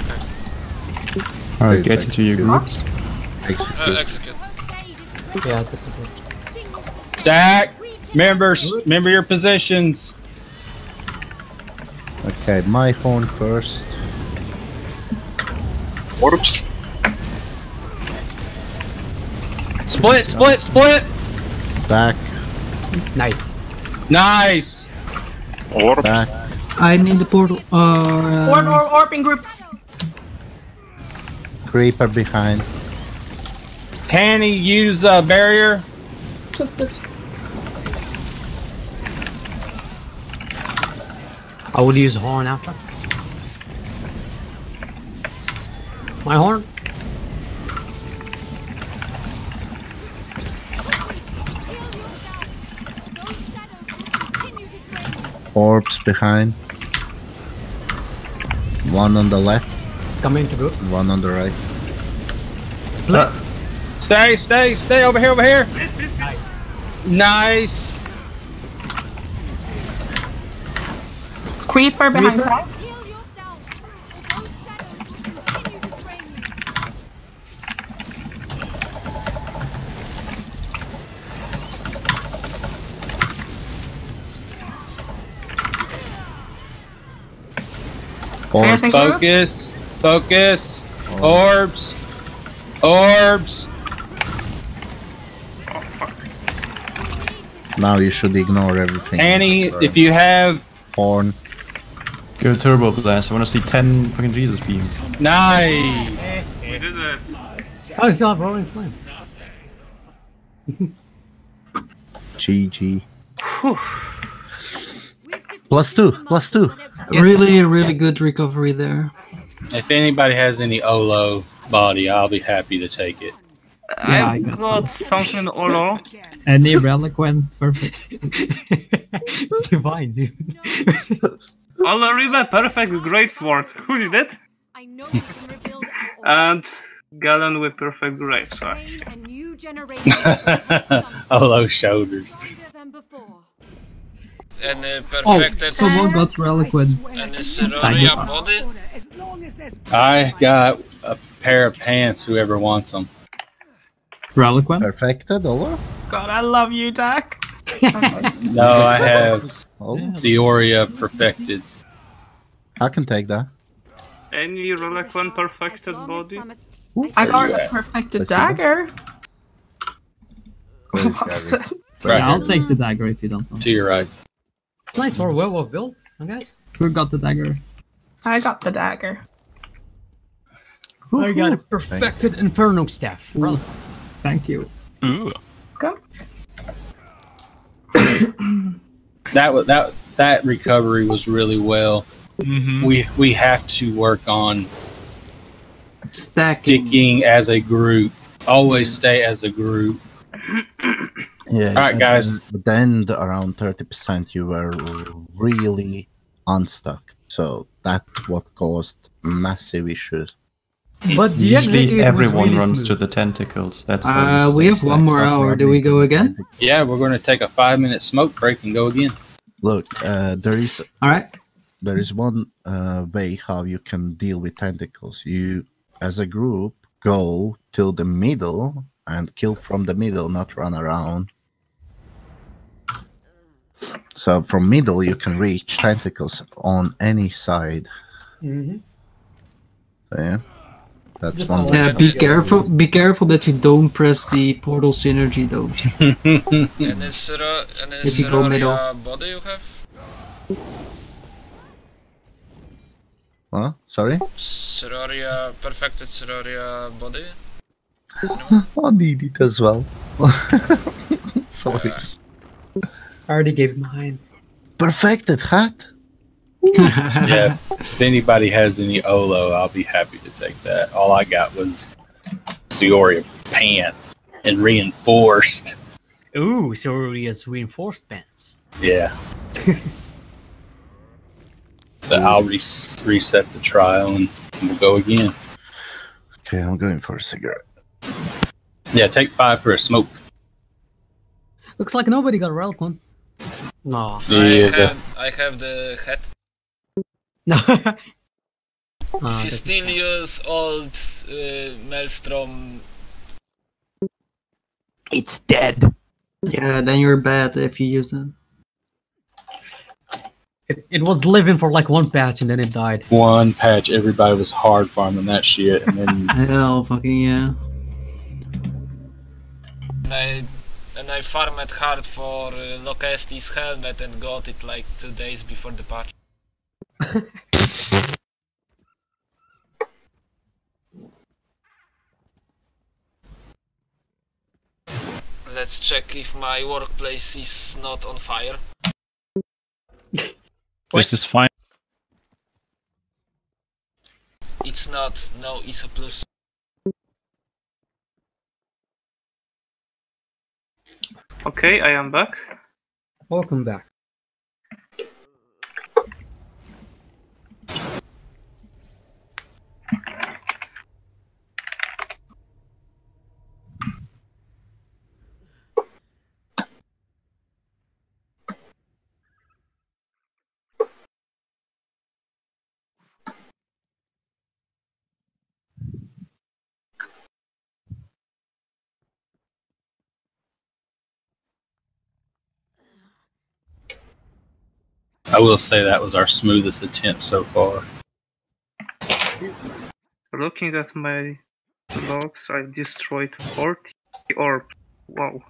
Alright, get into your groups. Execute. Uh, execute. Yeah, it's a good Stack. Members, remember your positions. Okay, my horn first. Orbs. Split, split, split. Back, Nice. Nice. Orbs. back. I need the portal. Uh, Or, or, orping group. Creeper behind. Hanny, use a barrier. Just I will use horn after. My horn. Orbs behind. One on the left, Coming to group. one on the right. Split. Uh, stay, stay, stay over here, over here. nice. Nice. Creeper behind Creeper. tank. Orbs. Facing. Focus, focus. Orbs, orbs. Now you should ignore everything. Hanny, if you have horn, Go turbo blast. I want to see 10 fucking Jesus beams. nice. We did it. Oh, it's not rolling flame. GG. Plus two, plus two. Really, really good recovery there. If anybody has any Olo body, I'll be happy to take it. Yeah, I I've got got something olo. Any Relequen, perfect. it's divine, dude. Olo Riva, perfect, great sword. Who did it? I know you can rebuild our And Galenwe perfect grave. Sorry. a new generation shoulders. than before. And uh, Oh, perfected. someone got Relequen. and the Siroria body. I got a pair of pants. Whoever wants them. Relequen? Perfected, Ola? God, I love you, Dak. No, I have Oh, Siroria perfected. I can take that. Any Relequen perfected body? I got Yeah. a perfected Let's dagger. Where's What's Gary? it? Right I'll take the dagger if you don't know. To your right. It's nice for a werewolf build, huh, guys. Who got the dagger? I got the dagger. I got a perfected Inferno staff. Brother. Thank you. Ooh. Go. That was that that recovery was really well. Mm-hmm. We we have to work on Stacking. sticking as a group. Always stay as a group. Yeah. All right, and guys. Then, then the- around 30% you were really unstuck. So that's what caused massive issues. But the Usually everyone really runs smooth. to the tentacles. That's how Uh, we have one more hour. Do we go again? Yeah, we're going to take a five minute smoke break and go again. Look, uh, there is All right. There is one uh, way how you can deal with tentacles. You, as a group, go till the middle and kill from the middle, not run around. So from middle you can reach tentacles on any side. Mm-hmm. So, yeah, that's Just one. Yeah, like be careful. Be careful that you don't press the portal synergy though. And is Sera- and If is you go middle. Body you have? Huh? Sorry? Siroria, perfected Siroria body? I need it as well. Sorry. I already gave mine. Perfected hat. yeah, if anybody has any Olo, I'll be happy to take that. All I got was Siroria pants and reinforced. Ooh, Siroria's reinforced pants. Yeah. But I'll res- reset the trial and we'll go again. Okay, I'm going for a cigarette. Yeah, take five for a smoke. Looks like nobody got a Relequen. No. I, Yeah, the- have, I have the hat. No. if Ah, you still use old uh, Maelstrom, it's dead. Yeah, then you're bad if you use it. It, it was living for like one patch and then it died. One patch, everybody was hard farming that shit, and then Hell, fucking yeah. and I and I farmed hard for uh, Lokkestiiz helmet and got it like two days before the patch. Let's check if my workplace is not on fire. This is fine. It's not, no it's a plus. Okay, I am back. Welcome back. I will say that was our smoothest attempt so far. Looking at my logs, I destroyed 40 orbs. Wow.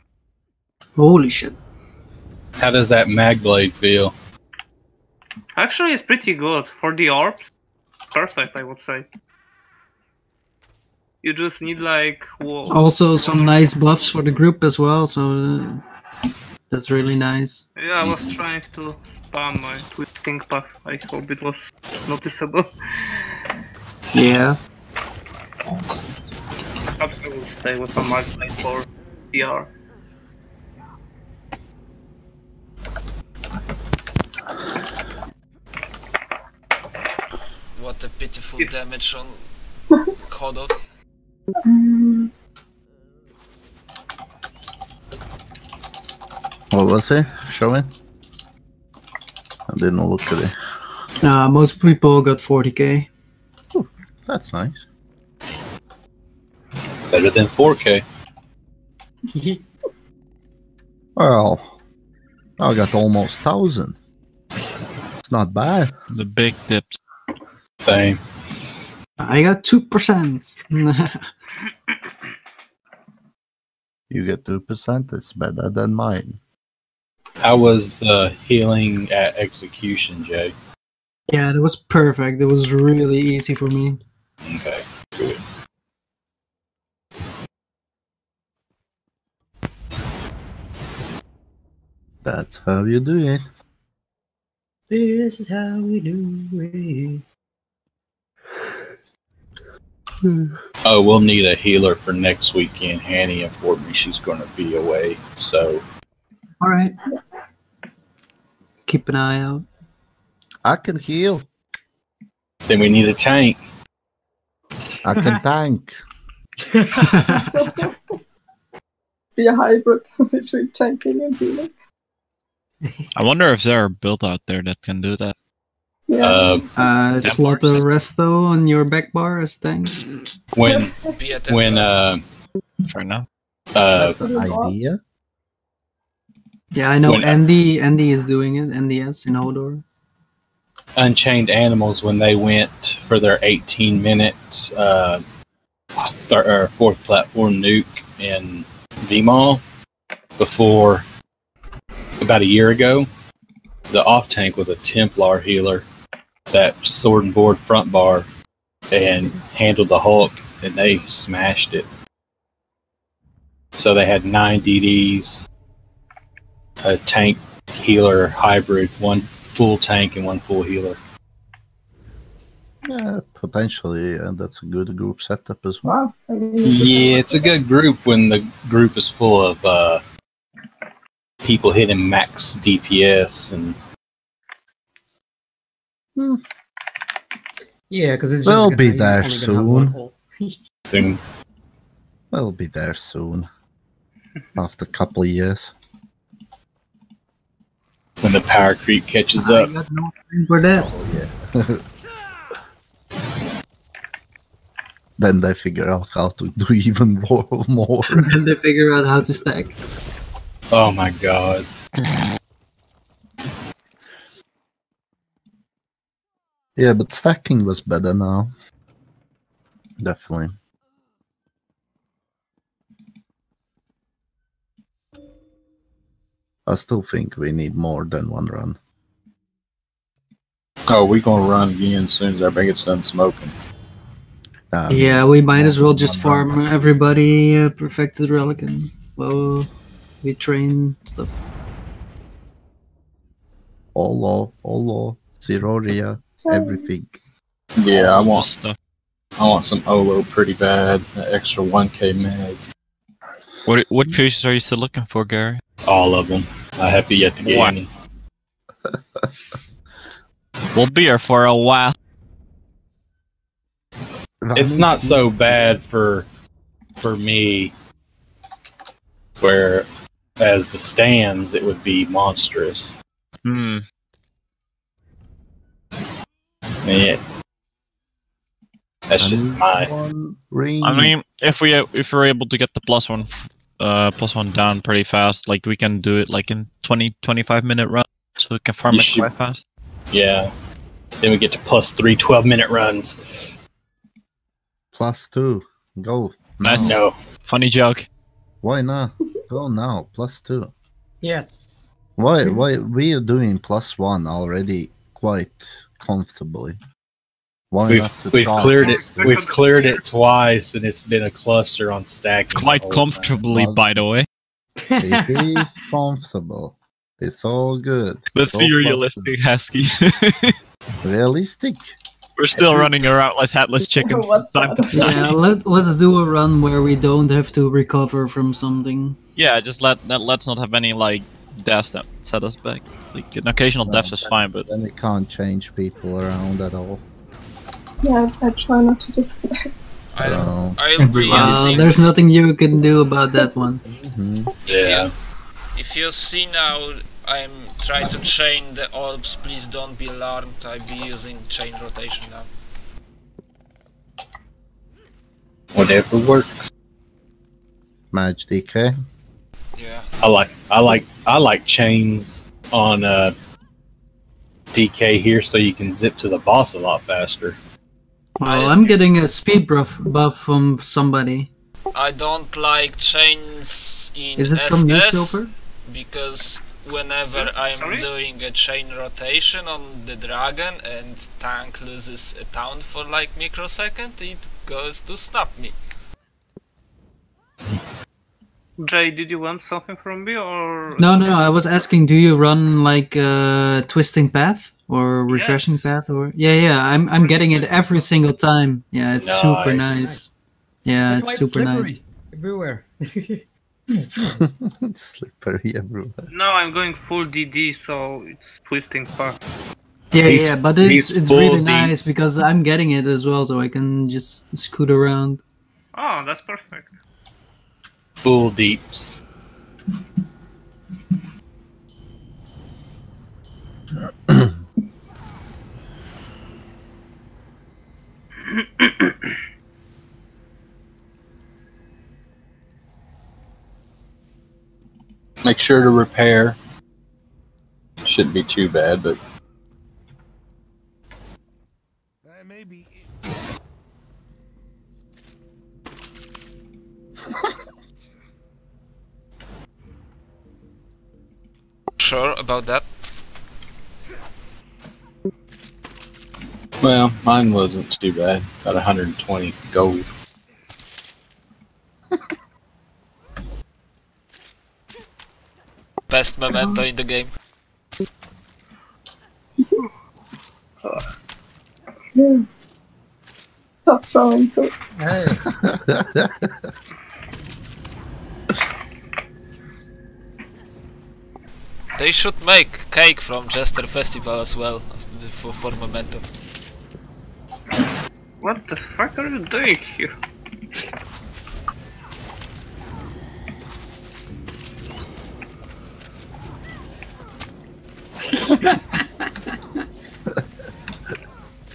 Holy shit. How does that mag blade feel? Actually, it's pretty good. For the orbs, perfect, I would say. You just need like whoa. Also, some nice buffs for the group as well, so uh, that's really nice. Yeah, I was trying to spam my twisting path. I hope it was noticeable. Yeah. Perhaps I will stay with a mag blade for DR. What a pitiful damage on Kodot. Mm. What was it? Show me. I didn't look at it. Uh, most people got 40k. That's nice. Better than 4K. Well, I got almost thousand. It's not bad. The big dips. Same. I got 2%. You get two percent. It's better than mine. How was the healing at execution, Jay? yeah, that was perfect. It was really easy for me. Okay, good. That's how you do it. This is how we do it. Oh, we'll need a healer for next weekend. Hanny informed me she's going to be away, so All right. Keep an eye out. I can heal. then we need a tank. I can tank. Be a hybrid between tanking and healing. I wonder if there are build out there that can do that. Yeah. Uh, Uh, slot the resto on your back bar as tank. when when uh, Fair now. Uh, That's an idea. Yeah, I know When- Andy. Andy is doing it. NDS in Hodor. Unchained Animals when they went for their 18 minute uh, th- or fourth platform nuke in VMall before about a year ago. The off tank was a Templar healer that sword and board front bar and handled the Hulk, and they smashed it. So they had nine DDs, a tank healer hybrid, one full tank and one full healer. Yeah, potentially, and that's a good group setup as well. Wow. I didn't even think Yeah, it's a good group when the group is full of uh, people hitting max DPS and Yeah, because it's We'll be there only gonna have one soon. soon. We'll be there soon. After a couple of years. When the power creep catches I up. got no time for that. Oh yeah. then they figure out how to do even more. more. And then they figure out how to stack. Oh my god. Yeah, but stacking was better now. Definitely. I still think we need more than one run. Oh, we gonna run again as soon as everybody gets done smoking. Um, Yeah, we might as well one just run. farm everybody uh, perfected relic and well, we train stuff. All law, all law, zero everything. Yeah, I want stuff. I want some Olo pretty bad. An extra 1k mag. What what pieces are you still looking for, Gary? All of them. I have yet to get What? any. We'll be here for a while. It's not so bad for for me. Where as the stands, it would be monstrous. Hmm. Yeah. That's just my. I mean, if we if we're able to get the plus one, f- uh, plus one down pretty fast, like we can do it like in 20, 25 minute run, so we can farm You it should- quite fast. Yeah. Then we get to plus three 12 minute runs. Plus two. Go. Nice. No. Funny joke. Why not? Go now. Plus two. Yes. Why? Why we are doing plus one already quite comfortably. Why not to We've, we've cleared it. We've cleared it twice, and it's been a cluster on stacking. Quite whole time. comfortably, by the way. two? It is comfortable. It's all good. Let's Go be realistic, Husky. Realistic. We're still running around like headless chicken from What's time to time. Yeah, let let's do a run where we don't have to recover from something. Yeah, just let, let let's not have any like deaths that set us back. Like an occasional No, death is fine, but Then it can't change people around at all. Yeah, I try not to disconnect. I'll, So, I'll be Uh, there's nothing you can do about that one. mhm. If Yeah. you if you see now, I'm trying to chain the orbs. Please don't be alarmed. I'll be using chain rotation now. Whatever works. Match DK. Yeah. I like. I like. I like chains on uh, DK here, so you can zip to the boss a lot faster. Well, I'm getting a speed buff buff from somebody. I don't like chains in Is it from you, SS Silver? because whenever I'm Sorry? doing a chain rotation on the dragon and tank loses a town for like microsecond, it goes to stop me. Jay, did you want something from me or? No, no, I was asking, do you run like uh, twisting path or refreshing Yes. path or? Yeah, yeah, I'm I'm getting it every single time. Yeah, it's super Nice. nice. Yeah, That's it's why it's super slippery nice. everywhere. it's slippery everywhere. No, I'm going full DD, so it's twisting path. Yeah, He's- yeah, but it's it's full really nice because I'm getting it as well, so I can just scoot around. Oh, that's perfect. Full deeps. Make sure to repair. Shouldn't be too bad, but Sure about that? Well, mine wasn't too bad. Got 120 gold. Best memento in the game. Yeah. Stop throwing food. Hey. They should make cake from Jester Festival as well for, for memento. What the fuck are you doing here?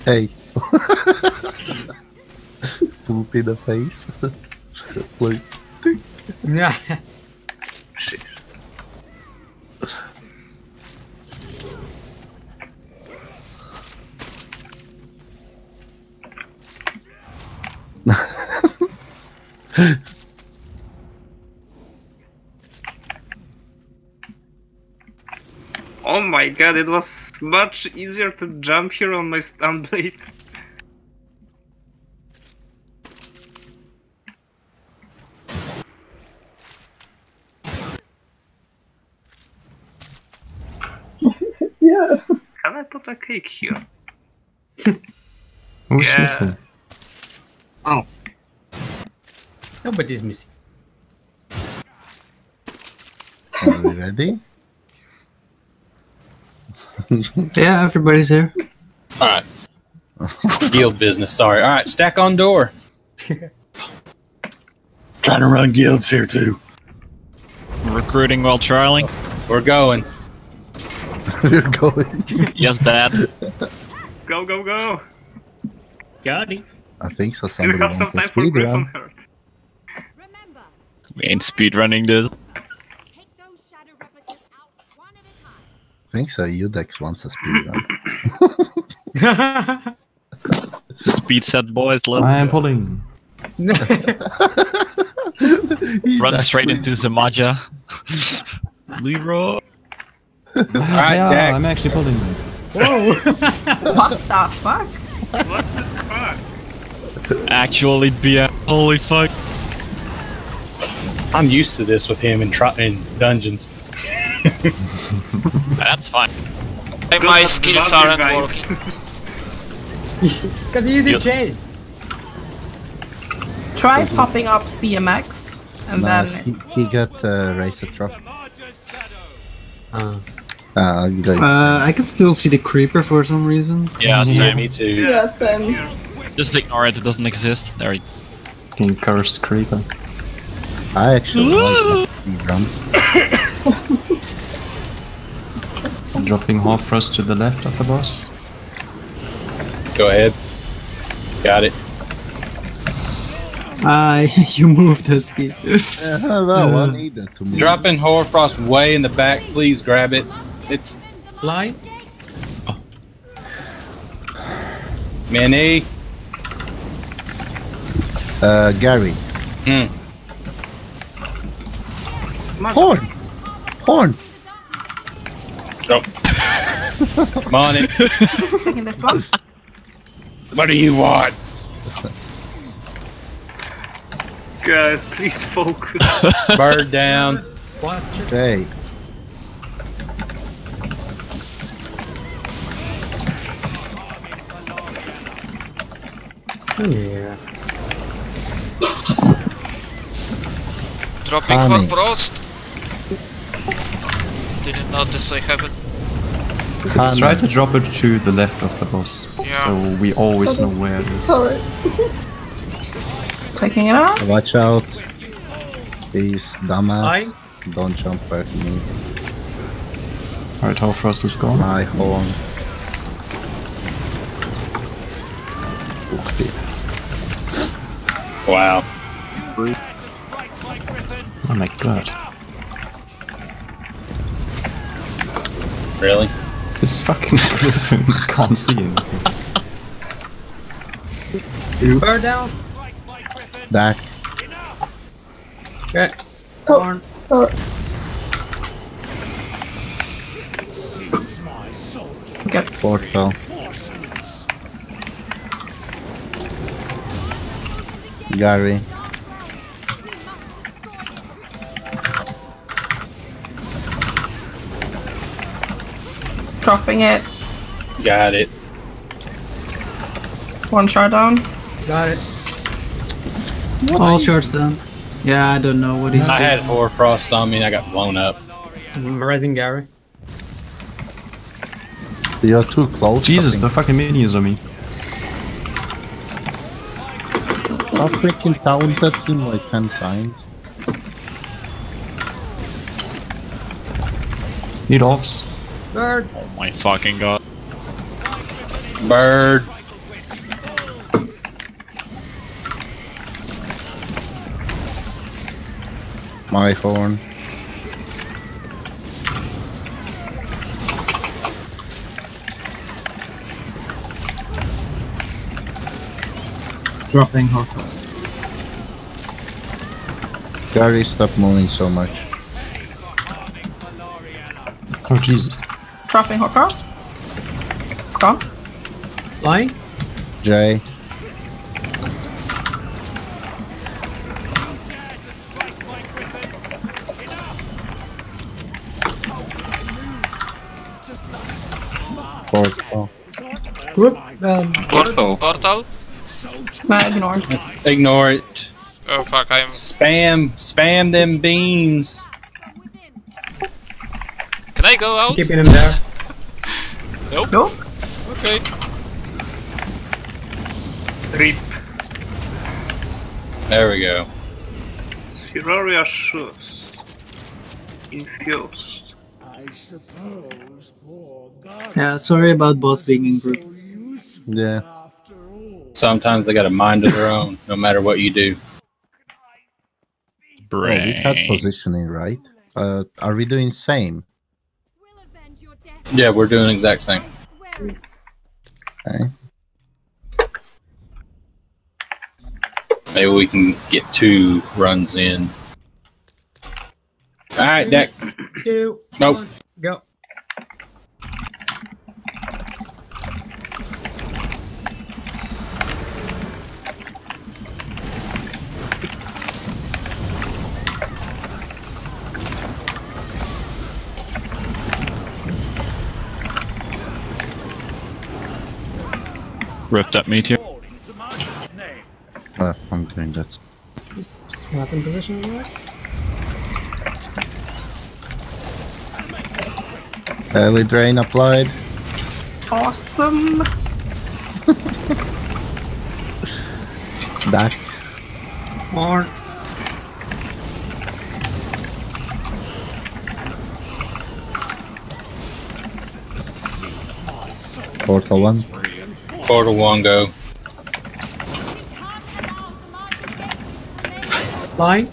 Hey. Poop in the face. like, tick. Yeah. Oh my god, it was much easier to jump here on my stun blade. Yeah. Can I put a cake here? Who's Yeah. missing? Oh. Nobody's missing. Are we ready? Yeah, everybody's here. Alright. Guild business, sorry. Alright, stack on door. Trying to run guilds here too. Recruiting while trialing. We're going. We're going. Yes, Dad. Go, go, go! Got it. I think so. You Somebody have some wants a time for speed run. Heart. We ain't speedrunning this. I think so. Udex wants a speed run. Speed set, boys. Let's I am go. pulling. Run straight into Z'Maja. Leroy. Ah, Alright, yeah, Dak. I'm actually pulling. Whoa! what the fuck? What the fuck? Actually, be a holy fuck. I'm used to this with him in, tri- in dungeons. That's fine. Hey, my skills aren't working. Because you using Yep. chains. Try popping up CMX and No, then he, he got uh, racer truck. Uh, Uh. Uh, I can still see the creeper for some reason. Yeah, same. Me too. Yeah, same. Just ignore it. It doesn't exist. There. you- Fucking cursed creeper. I actually like speed runs. Dropping Hoarfrost to the left of the boss. Go ahead. Got it. Ah, you moved, Husky. Yeah, well, I need that to move. Dropping Hoarfrost way in the back. Please grab it. It's fly. Minnie. Uh, Gary. Hmm. Horn! Horn! Oh. Come on in. taking this one. What do you want? Guys, please focus. Bird down. Watch it. Okay. Yeah. Dropping Honey. Hoarfrost. Didn't notice I have it. Let's try to drop it to the left of the boss. Yeah. So we always know where it is. Sorry. Taking it out. Watch out. These dumbass. Aye. Don't jump where you need. Alright, Hoarfrost is gone. My horn. Okay. Wow. Oh my god. Really? This fucking griffin can't see anything. Bird down. Back. Okay. Oh, sorry. Oh. Get Portal. Gary. Dropping it. Got it. One shot down. Got it. All shards down. Yeah, I don't know what he's I doing. had Hoarfrost on me and I got blown up. Mm, I'm raising Gary. You're too close. Jesus, the fucking minions on me. I freaking taunted him like 10 times. Need orbs. Bird. Oh my fucking god. Bird. My horn. Dropping Hoarfrost. Gary, stop moving so much. Oh Jesus. Dropping Hoarfrost. It's gone. Flying. Jay. Portal. Group. Um, Portal. Portal? No, ignored. Ignore it. Oh fuck, I'm. Spam. Spam them beams. Can I go out? keeping him there. Nope. Nope. Okay. Rip. There we go. Siroria shoes. Infused. I suppose Yeah, sorry about boss being in group. Yeah. Sometimes they got a mind of their own, no matter what you do. Oh, we had positioning, right? Uh, are we doing same? Yeah, we're doing the exact same. Okay. Maybe we can get two runs in. Alright, Dak. Two. Nope. one, Go. Rip that meteor. Uh, I'm doing that. Swap in position. Right? Early drain applied. Awesome. Back. Horn. Portal one. Portal one go. Flying.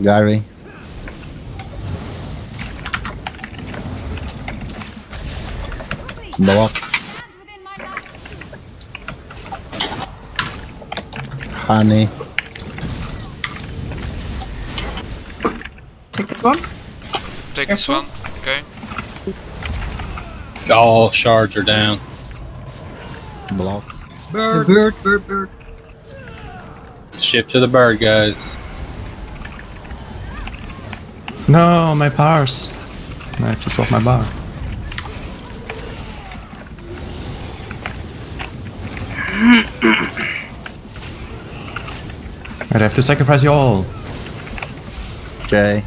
Gary. Block. Honey. Take this one. Take this one. Okay. All shards are down. Block. Bird. Bird, bird, bird. Shift to the bird, guys. No, my powers. I have to swap my bar. I'd have to sacrifice you all. Okay.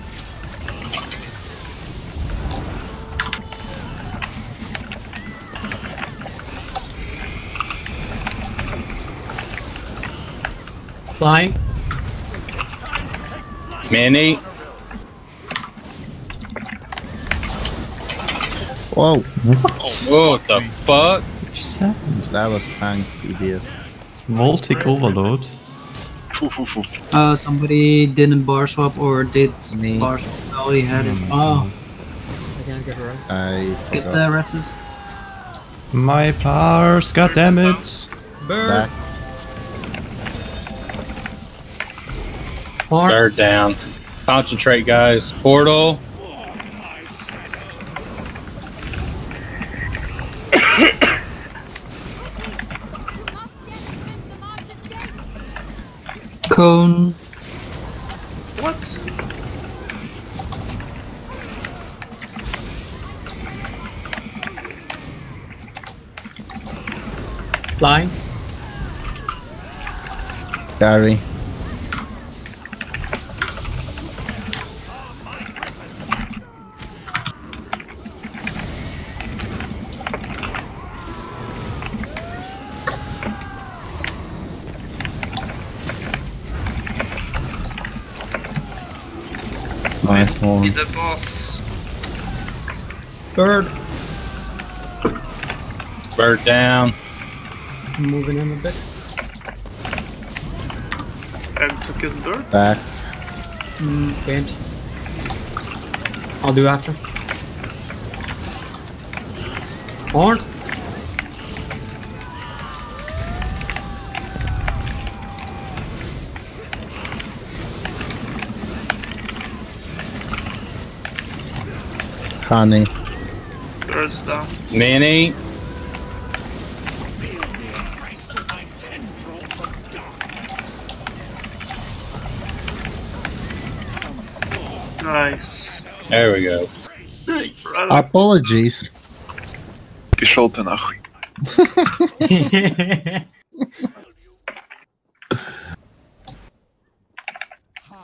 Flying. Mini. Whoa. What the fuck? What just happened? That was tank, idiot. Voltaic overload. Uh, somebody didn't bar swap or did Me. bar swap. Oh, he had it. Oh, I Can't get res. I Get the rests. My powers, god damn it! Bird. Back. Horn. Bird down. Concentrate, guys. Portal. Cone. What? Flying. Gary. Bird. Bird down. Moving in a bit. And Execute bird. Back. Mm, can't. I'll do after. Horn Honey. Bird's down. Mini. Nice. There we go. Apologies. Пішов ти нахуй.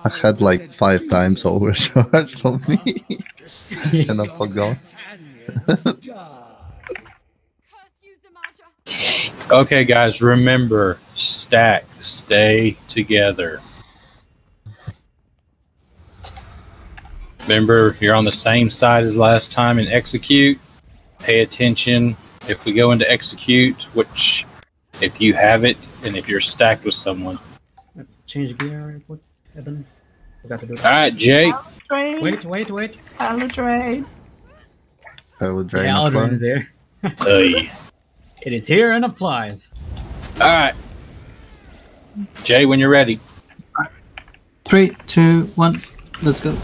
I had like five times overcharged on me. and I forgot. Okay, guys, remember stack, stay together. Remember, you're on the same side as last time and execute. Pay attention. If we go into execute, which if you have it and if you're stacked with someone. Change gear. What? Eben. Forgot to do it. All right, Jake. Train. Wait, wait, wait. Eldred. I would drain Yeah, a Aldrin clone. is here. Hey. It is here and applied. All right. Jay, when you're ready. Three, two, one. Let's go.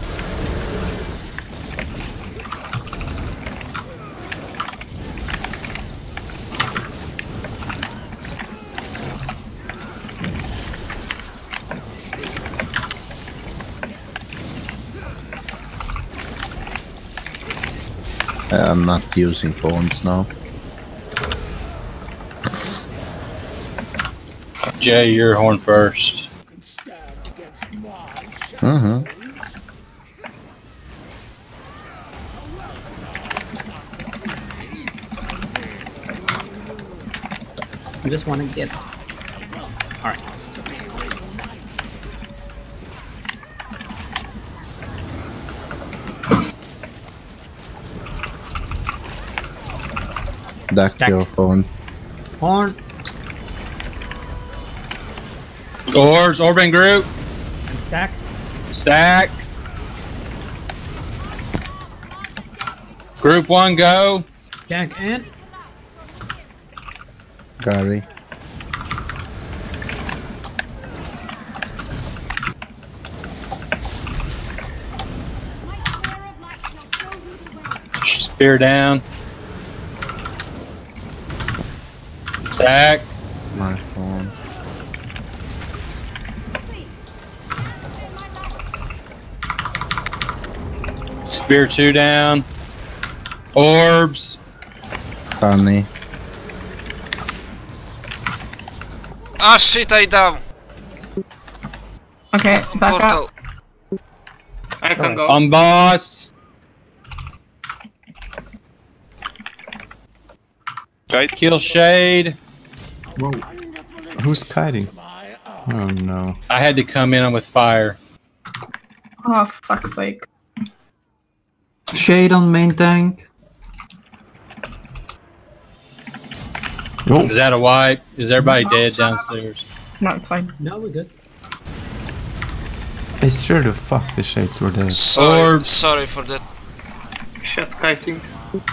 Uh, I'm not using phones now. Jay, your horn first. Mm-hmm. I just want to get. Alright. That's Stack. your phone. Horn. Orbs, Orban group. And stack. Stack. Group one, go. Gank in. Gary. Spear down. Stack. My phone. Spear two down. Orbs. Honey. Ah shit, I down. Okay, back Portal. up. I can go. On boss. Right? Kill shade. Whoa. Who's kiting? Oh no. I had to come in with fire. Oh, fuck's sake. Shade on main tank. Is that a wipe? Is everybody dead downstairs? No, it's fine. No, we're good. I swear to fuck the shades were there. Sorry, Orbs. sorry for that. Shit, kiting.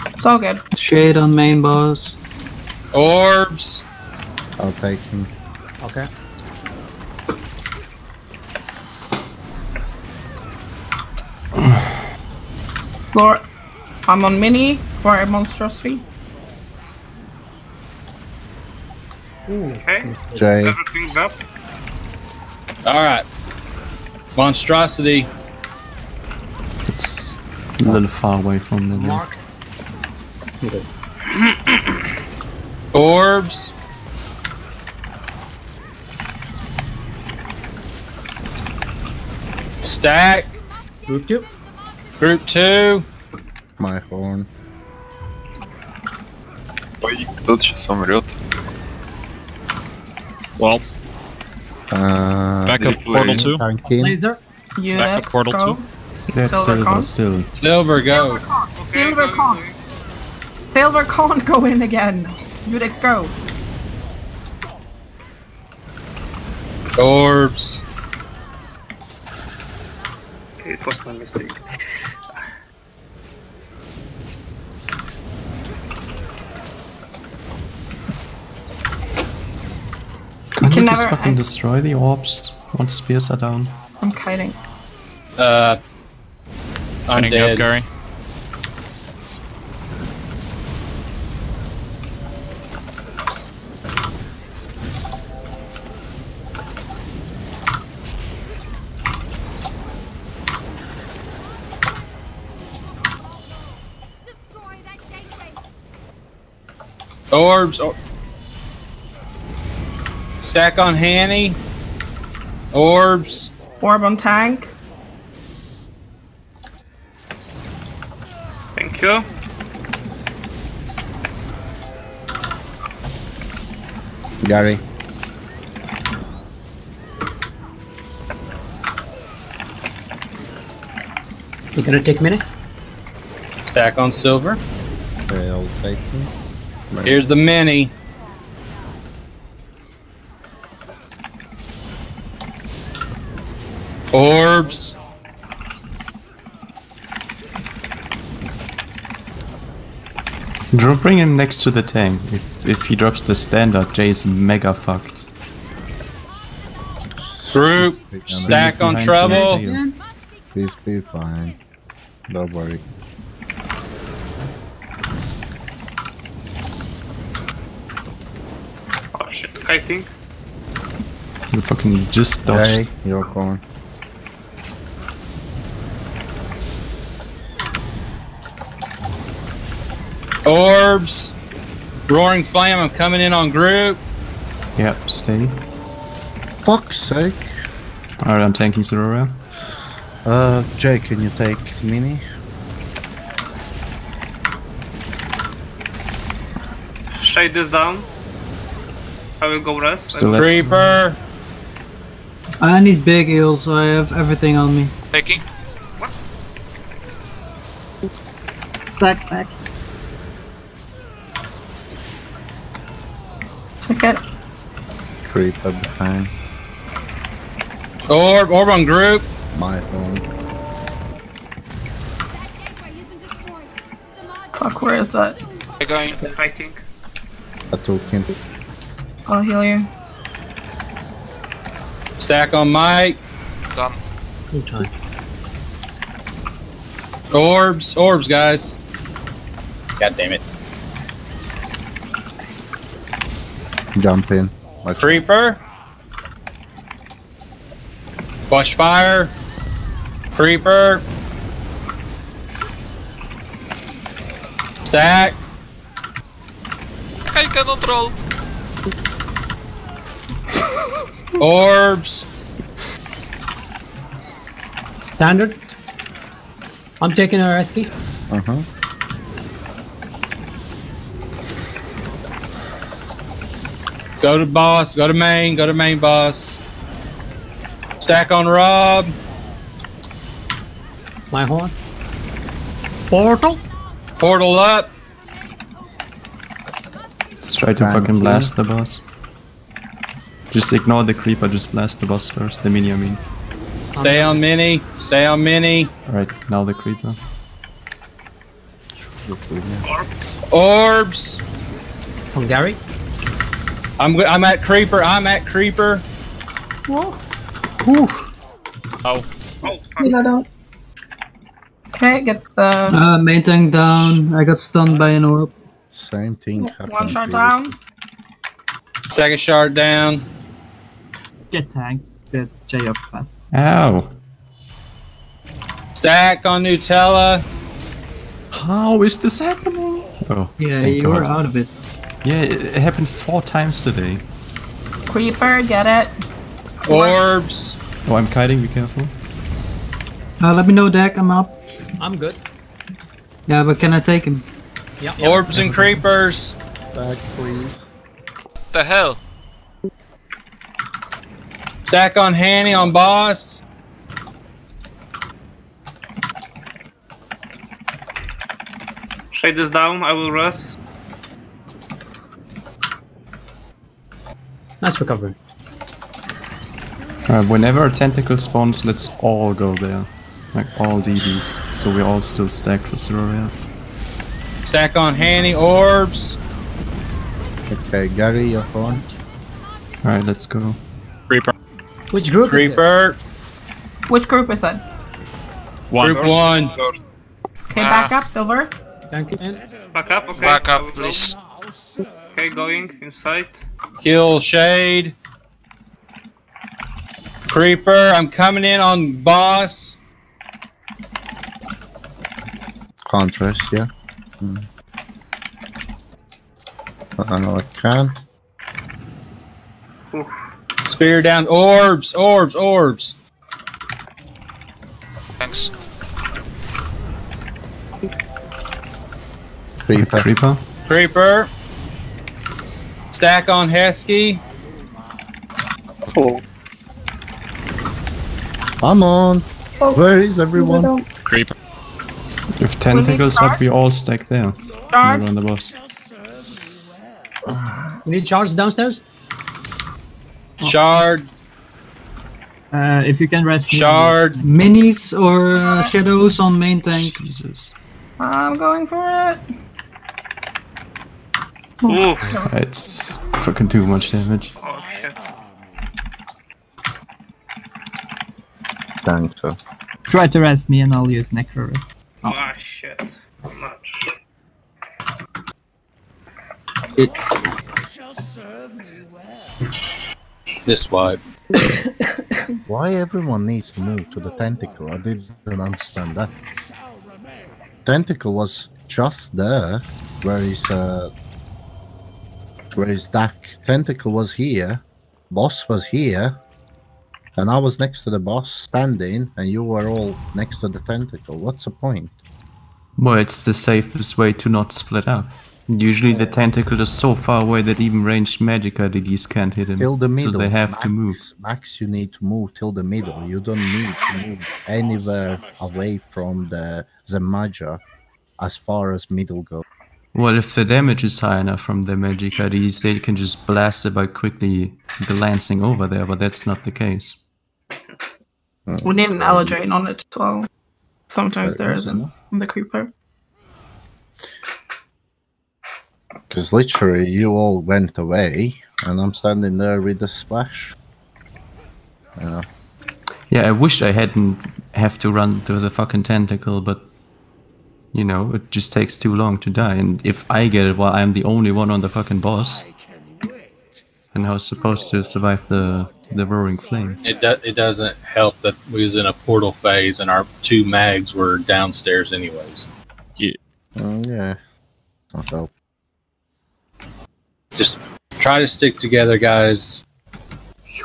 It's all good. Shade on main boss. Orbs. I'll take him. Okay. Floor. I'm on mini for a monstrosity. Okay. Jay. Everything's up. All right. Monstrosity. It's a little far away from the Marked. Okay. Orbs. Stack. Group two. Group two. My horn. Ой, кто-то сейчас умрет. Well, Uh, backup portal 2. tank in. Laser. Yeah, Backup let's portal go. 2. That's Silver silver con? still. Silver go. Silver con. Silver can't go in again. Udex go. Orbs. It was my mistake. Can't can just fucking I- destroy the orbs once spears are down? I'm kiting. Uh. I'm Heading up, dead. Gary. Destroy that gateway. Orbs. Or- Stack on Hanny. Orbs. Orb on tank. Thank you. Gary. You gonna take a minute? Stack on silver. Okay, I'll take him. Here's the mini. Orbs. Dro- Bring him next to the tank. If if he drops the standard, Jay's mega fucked. Group. Stack on trouble. you. Please be fine. Don't worry. Oh shit, kiting. You fucking just dodged. Jay, your horn. Orbs. Roaring flame. I'm coming in on group. Yep, stay. Fuck's sake. Alright, I'm tanking Siroria. Uh, Jay, can you take mini? Shade this down. I will go rest. Still Creeper. I need big heals, so I have everything on me. Taking. What? Back, back, back. Check it. Creeper behind. Orb. Orb on group. My horn. Fuck, where is that? We're going. Kiting. I took him. I'll heal you. Stack on Mike. Done. Good time. Orbs. Orbs, guys. God damn it. Jump in. Watch Creeper. Bushfire. Creeper. Stack. I cannot roll. Orbs. Standard. I'm taking a rescue. Uh huh. Go to boss. Go to main. Go to main boss. Stack on Rob. My horn. Portal. Portal up. Let's try to Thank fucking you. blast the boss. Just ignore the creeper, just blast the boss first, the mini I mean. Stay on mini. Stay on mini. Alright, now the creeper. Orbs. From Gary. I'm I'm at creeper. I'm at creeper. Whoa. Oh. Healer down. Okay, get the Uh, main tank down. I got stunned by an orb. Same thing happened. one shot previously. down. Second shard down. Get tank. Get J up fast. Ow. Stack on Nutella. How is this happening? Oh. Yeah, thank you were God. out of it. Yeah, it, it happened four times today. Creeper, get it. Orbs. Oh, I'm kiting, be careful. Uh, let me know, Dak, I'm up. I'm good. Yeah, but can I take him? Yeah. Orbs and creepers. Back, please. What The hell? Stack on Hanny on boss. Shade is down, I will rest. Nice recovery. Uh, whenever a tentacle spawns, let's all go there. Like all DBs. So we're all still stacked for Siroria. Stack on Hanny. Orbs. Okay, Gary, you're on. Alright, let's go. Creeper. Which group? Creeper. Which group is that? One. Group one. Okay, back up, Silver. Thank you. And Back up, okay. Back up, please. Okay, going inside. Kill Shade. Creeper. I'm coming in on boss. Contrast, yeah. Hmm. I don't know, I can. Spear down. Orbs. Orbs. Orbs. Thanks. Creeper. Creeper. Creeper. Stack on Hesky. I'm on. Where is everyone? Healer down. Creeper. With tentacles up, we all stack there. Charge. On the boss. you need charge downstairs? Shard. Uh, if you can rest me. Shard. Minis or uh, shadows on main tank? Jesus. I'm going for it. Oof. It's fucking too much damage. Oh shit. Thanks, sir. Try to rest me and I'll use Necro rest. Ah shit. How much? It's This wipe. Why everyone needs to move to the tentacle? I didn't understand that. Tentacle was just there, where is uh, where is Dak? Tentacle was here, boss was here, and I was next to the boss standing, and you were all next to the tentacle. What's the point? Well, it's the safest way to not split up. Usually the tentacle is so far away that even ranged Magica DDs can't hit him. Till the middle. So they have max, to move. Max, you need to move till the middle. You don't need to move anywhere away from the the major as far as middle goes. Well, if the damage is high enough from the Magica DDs, they can just blast it by quickly glancing over there, but that's not the case. Hmm. We need an Eladrin on it as well. Sometimes There there is isn't on the Creeper. Because literally, you all went away, and I'm standing there with the splash. You know, Yeah, I wish I hadn't have to run to the fucking tentacle, but you know, it just takes too long to die. And if I get it while I'm the only one on the fucking boss, and I was supposed to survive the the roaring flame. It do, it doesn't help that we was in a portal phase and our two mags were downstairs anyways. oh yeah, not help. Just try to stick together, guys.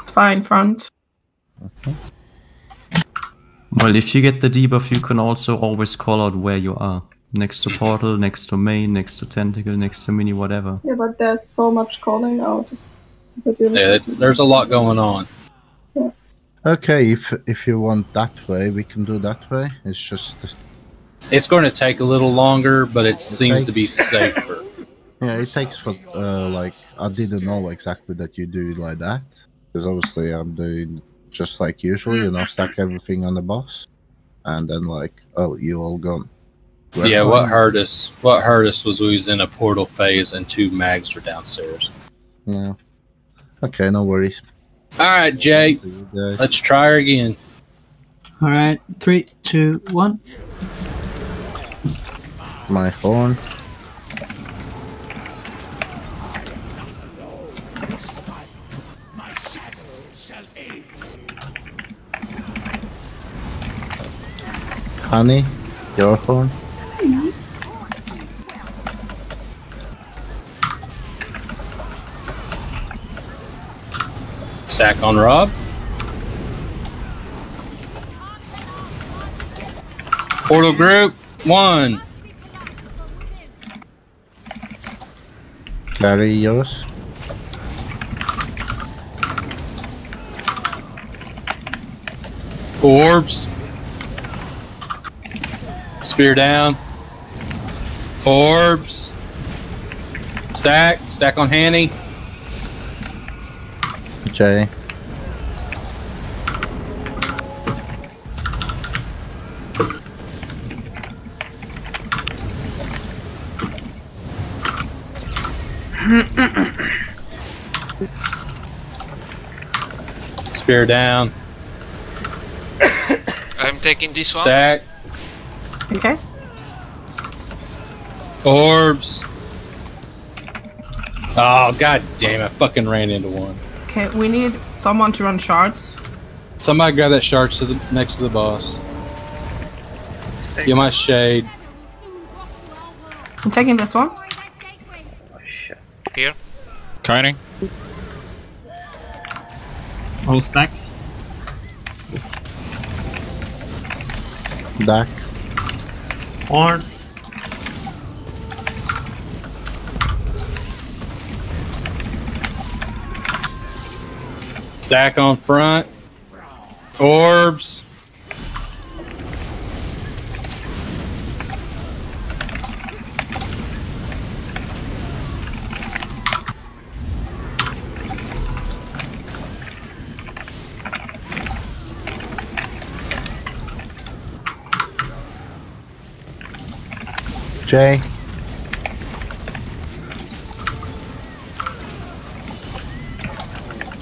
Fine front. Well, if you get the debuff, you can also always call out where you are. Next to portal, next to main, next to tentacle, next to mini, whatever. Yeah, but there's so much calling out. It's Yeah, it's, there's a lot going on. Yeah. Okay, if if you want that way, we can do that way. It's just It's going to take a little longer, but it seems to be safer. yeah, it takes for uh, like I didn't know exactly that you do it like that because obviously I'm doing just like usual, you know, stack mm-hmm. everything on the boss, and then like oh, you all gone. Yeah, um, what hurt us? What hurt us was we was in a portal phase and two mags were downstairs. Yeah. Okay, no worries. All right, Jay. Let's try her again. All right, three, two, one. My horn. Honey, your horn. Stack on Rob. Portal group one. Carry yours. Orbs. Spear down. Orbs. Stack. Stack on Hanny. Jay. Spear down. I'm taking this one. Stack. Okay. Orbs. Oh god damn! I fucking ran into one. Okay, we need someone to run shards. Somebody grab that shark to the next to the boss. Get my shade. I'm taking this one. Here. Kiting. All stack. Dak. Horn. Stack on front. Orbs. Jay.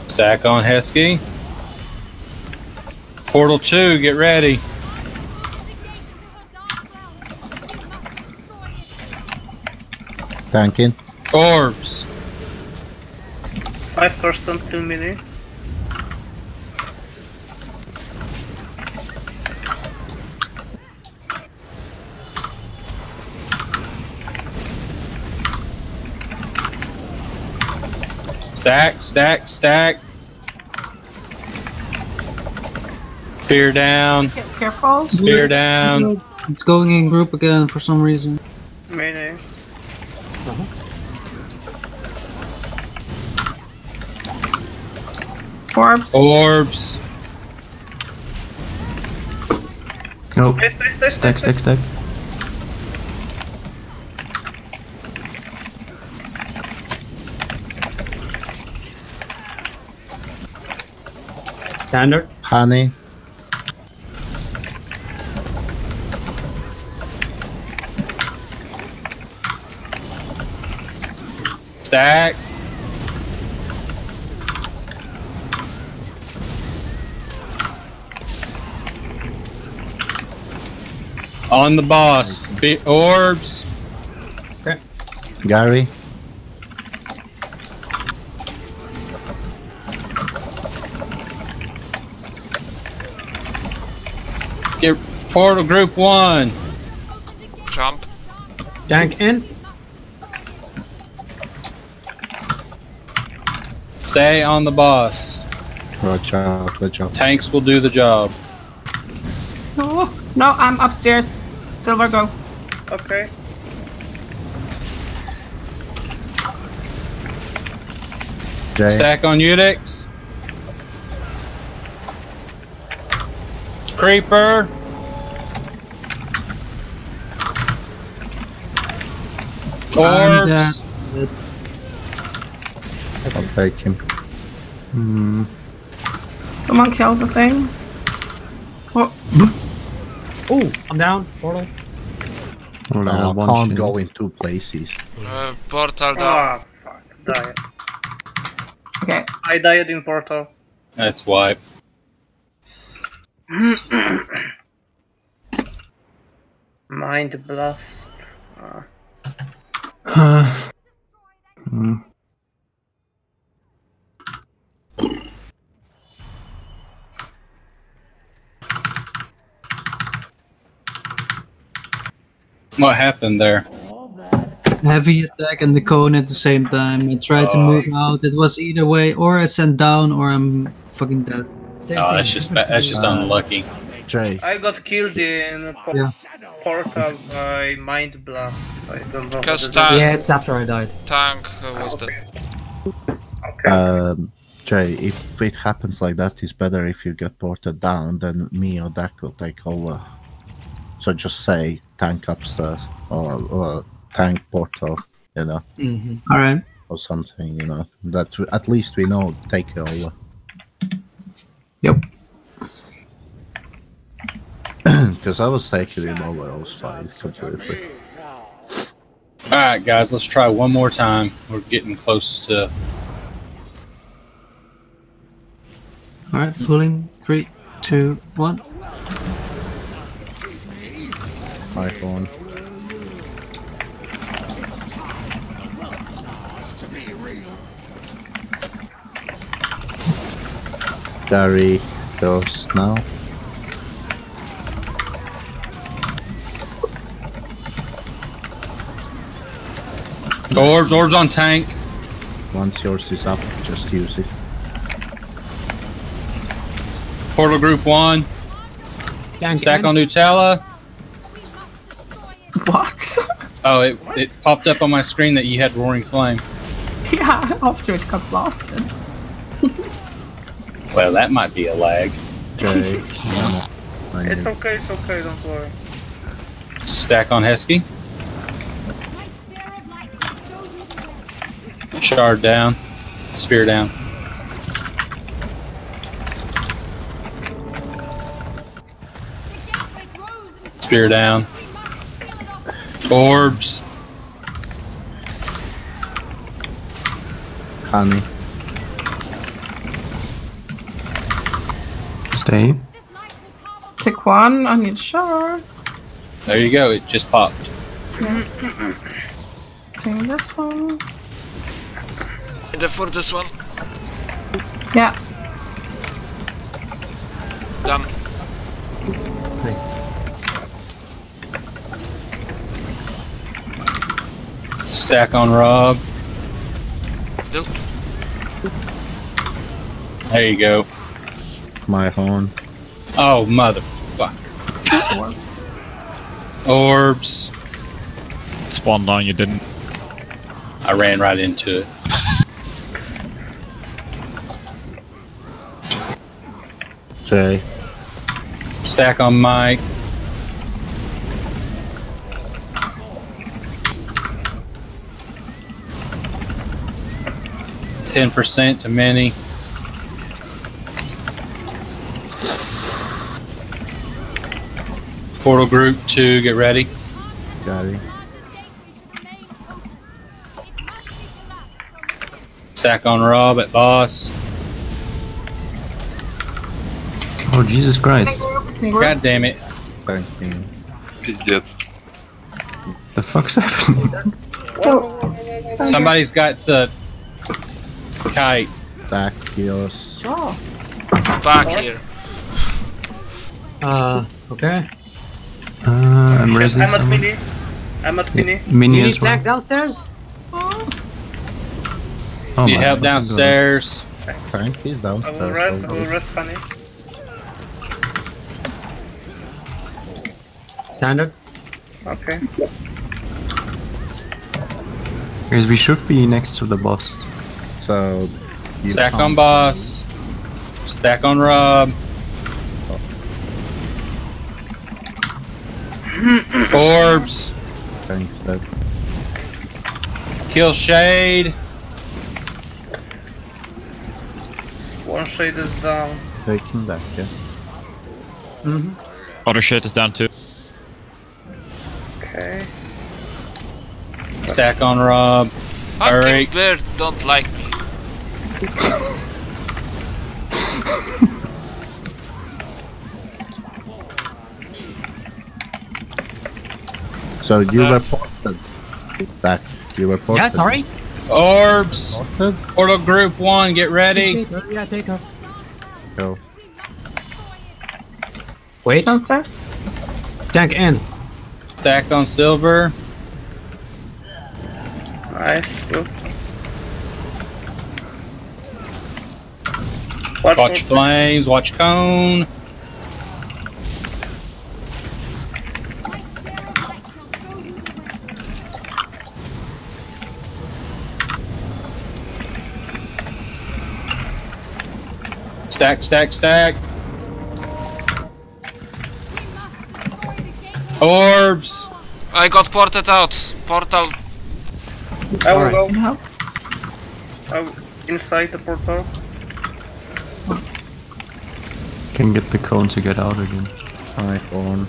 Stack on Heskey. Portal 2, get ready. Tanking. Orbs. Five percent too many. Stack, stack, stack. Spear down. Careful. Spear down. It's going in group again for some reason. Melee. Orbs. Orbs. Nope. Stack, stack, stack. Standard. Honey. Stack. On the boss. Be- orbs. Okay. Gary. Portal group one. Jump. Tank in. Stay on the boss. Good job. Good job. Tanks will do the job. No, no, I'm upstairs. Silver, go. Okay. Jay. Stack on Udix. Creeper. And, uh, I'll take him. Hmm. Someone killed the thing. Oh, Oh, I'm down. Portal. Or level Uh, one can't shield. go in two places. Uh, portal down. Ah, fuck. Died. Okay. I died in portal. That's why. Mind blast. Ah. Uh, hmm. What happened there? Heavy attack and the cone at the same time. I tried to Oh. move out. It was either way, or I sent down, or I'm fucking dead. Oh, that's just that's just unlucky. Jay, I got killed in Yeah. Portal by mind blast. I don't know. Because what it is. tank, Yeah, it's after I died. tank was the. Okay. um, Jay, if it happens like that, it's better if you get ported down, then me or Dak will take over. So just say tank upstairs or, or tank portal, you know, Mm-hmm. All right. or something, you know. That we, at least we know take it over. Yep. Because I was taking him over, I was fine completely. All right, guys, let's try one more time. We're getting close to. All right. Pulling. Three, two, one. My phone. Gary goes now. Orbs, orbs on tank. Once yours is up, just use it. Portal group one. Gang Stack again? on Nutella. What? Oh, it, it popped up on my screen that you had Roaring Flame. yeah, after it got blasted. Well, that might be a lag. Jay, Mama, It's okay, it's okay, don't worry. Stack on Hesky. Shard down. Spear down. Spear down. Orbs. honey. Stay. Take one, I need shard. There you go. It just popped. Take this one. The for this one. Yeah. Done. Nice. Stack on Rob. Do. There you go. My horn. Oh, motherfucker. Orbs. Spawned on you didn't. I ran right into it. Jay, Stack on Mike. Ten percent to many. Portal group two, get ready. Got it. Stack on Rob at boss. Oh, Jesus Christ. God damn it. The fuck's happening? Oh. Somebody's got the kite. Bakios. Oh. Back here. Uh, okay. Uh, I'm raising I'm someone. at mini. I'm at mini. Mini is attack downstairs? Oh, oh Need help downstairs. Frank is downstairs. I will rest, I will rest, honey. Standard? Okay. God. Because we should be next to the boss. So, you Stack on boss. Stack on Rob. Orbs. Thanks, dead. Kill Shade. One shade is down. Taking back, yeah. Mm-hmm. Other Shade is down too. Stack on Rob. Fucking Alright. bird don't like me. So you That's- reported back. You reported. Yeah, sorry. Orbs. Reported? Portal Group 1, get ready. Yeah, take her. Go. Wait. Downstairs. Tank in. Stack on Silver. Nice. Good. Watch, Watch Flames, watch Cone. Stack, stack, stack. Orbs. I got ported out. Portal. I will Alright. go. I'm inside the portal. Can get the cone to get out again. Hi, Horn.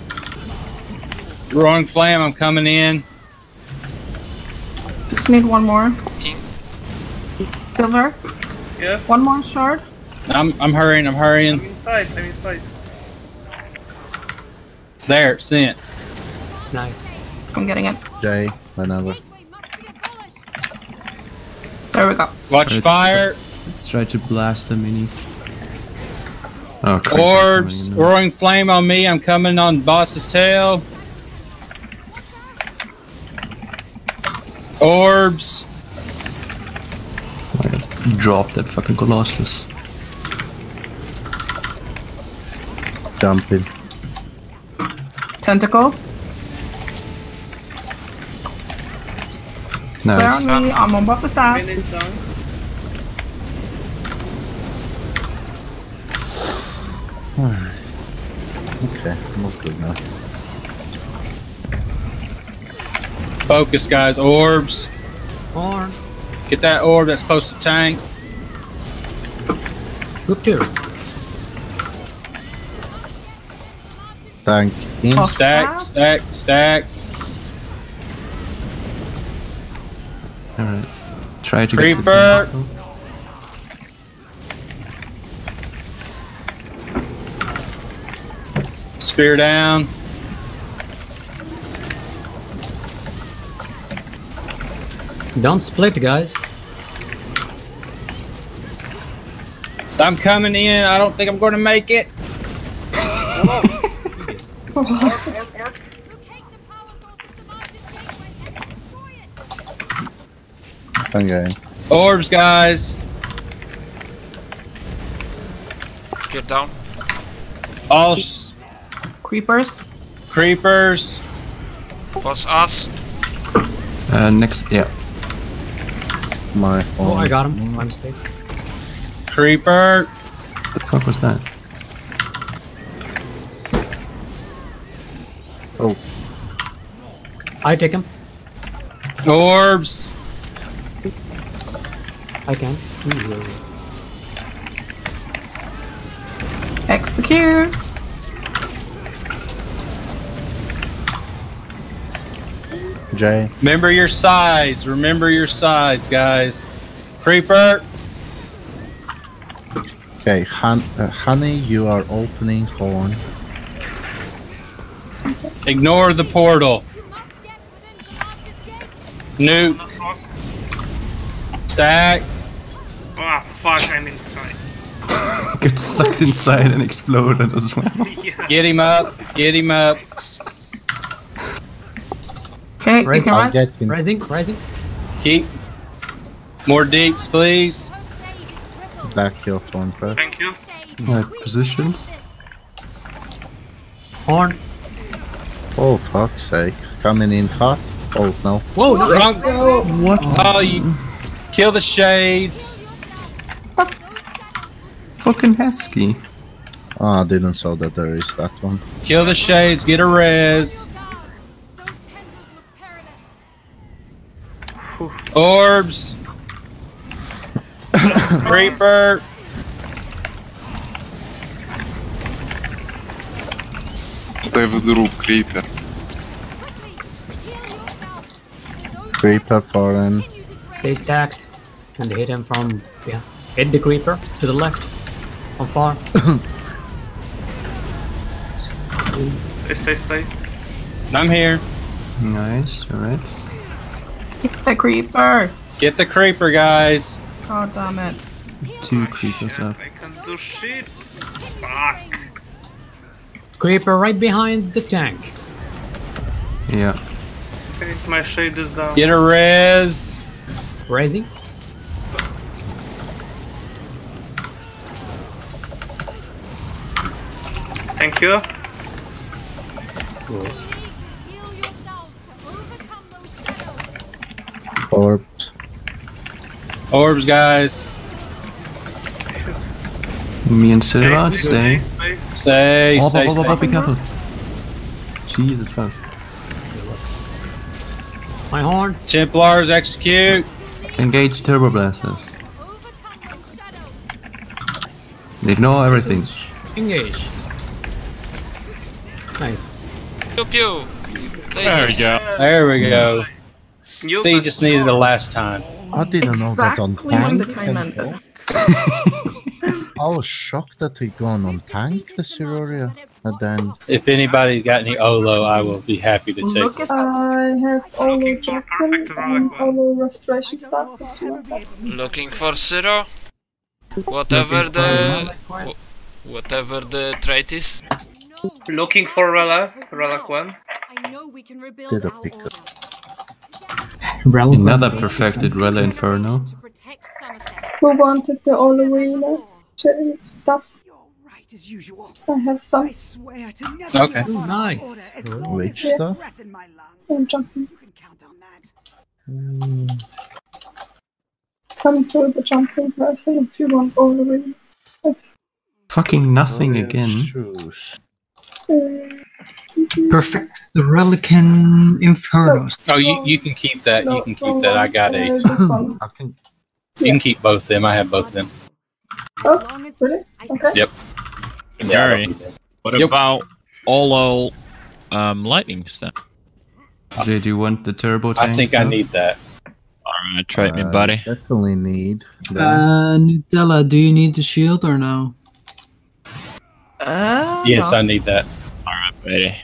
Roaring Flame, I'm coming in. Just need one more. Team. Silver. Yes. One more shard. I'm, I'm hurrying, I'm hurrying. I'm inside. I'm inside. There, sent. Nice. I'm getting it. Jay, whenever. There we go. Watch Let's- fire. Let's try to blast the mini. Oh, crap, Orbs, roaring flame on me. I'm coming on boss's tail. Orbs. Drop that fucking Colossus. Jumping. Tentacle. Clear on me. I'm on boss's ass. Hmm. Okay, I'm all good now. Focus, guys. Orbs. Horn. Get that orb that's close to tank. Group two. Tank in. Oh. Stack, stack, stack. Try to Creeper. get the Spear down. Don't split, guys. I'm coming in. I don't think I'm going to make it. Okay. Orbs, guys. You're down. All s- Creepers. creepers. Was us. Uh, next, yeah. My Oh. I got him. My mistake. Creeper. What the fuck was that? Oh, I take him. Orbs. I can. Execute. Jay. Remember your sides. Remember your sides, guys. Creeper. Okay, Han- uh, honey, you are opening horn. Ignore the portal. Nuke. Stack. Ah, fuck, I'm inside. Get sucked inside and exploded as well. Get him up. Get him up. Okay, you Rising. can I'll rise. Rising, rising. Keep. More deeps, please. Back your phone first. Thank you. Right, position. Horn. Oh, fuck's sake. Coming in hot. Oh, no. Whoa, no. Wrong. What? Oh, you kill the shades. Fucking Hesky. Oh, I didn't saw that there is that one. Kill the shades. Get a res. Orbs. Creeper. Stay with the rope creeper. Creeper foreign. Stay stacked and hit him from yeah. Hit the creeper to the left. On far. Stay, stay, stay. I'm here. Nice, alright. Hit the creeper. Get the creeper, guys. Oh damn it. Two creepers up. I can do shit. Fuck. Creeper right behind the tank. Yeah. Okay, my shade is down. Get a res. Resi. Thank you. Orbs. Orbs, guys. Me and Silva, Stay, stay. stay. Stay, Oh, stay, oh, oh, oh, be careful. Jesus fuck. My horn. Templars execute. Engage turbo blasters. Ignore everything. Engage. Nice. Pew pew. There we go. There we go. You See, just needed the last time. I didn't know that on Exactly when the tank. time can ended. I was shocked that he gone on tank the Siroria, and then If anybody got any Olo, I will be happy to take Look it. I have Olo Looking for Jackal perfect and. Olo Restoration Staff. if you want that. Looking for zero. Whatever the whatever the trait is. Looking for relic, relic one. I know we can rebuild did a our pick order. Another perfected Rella Inferno. To protect Somerset. Who wanted the Olo Arena stuff? Right as usual. I have some. I swear to never Okay. give up on Nice. order as long which as stuff? breath in my lungs. I'm jumping. You can count on that. Mm, Come to the jumping person if you want Olo Arena. That's, Fucking nothing Warrior again. Shoes. Uh, Perfect. The Relequen Infernos. Oh, you, you can keep that. You can keep that. I got uh, a. I can. You can keep both of them. I have both of them. Oh, really? Okay. Yep. Gary, what Yep. about Olo um, lightning step? Did you want the turbo tank I tank think I need that. Alright, trade me, uh, buddy. Definitely need. that. Uh, Nutella, do you need the shield or no? Uh, Yes, no. I need that. Alright, buddy.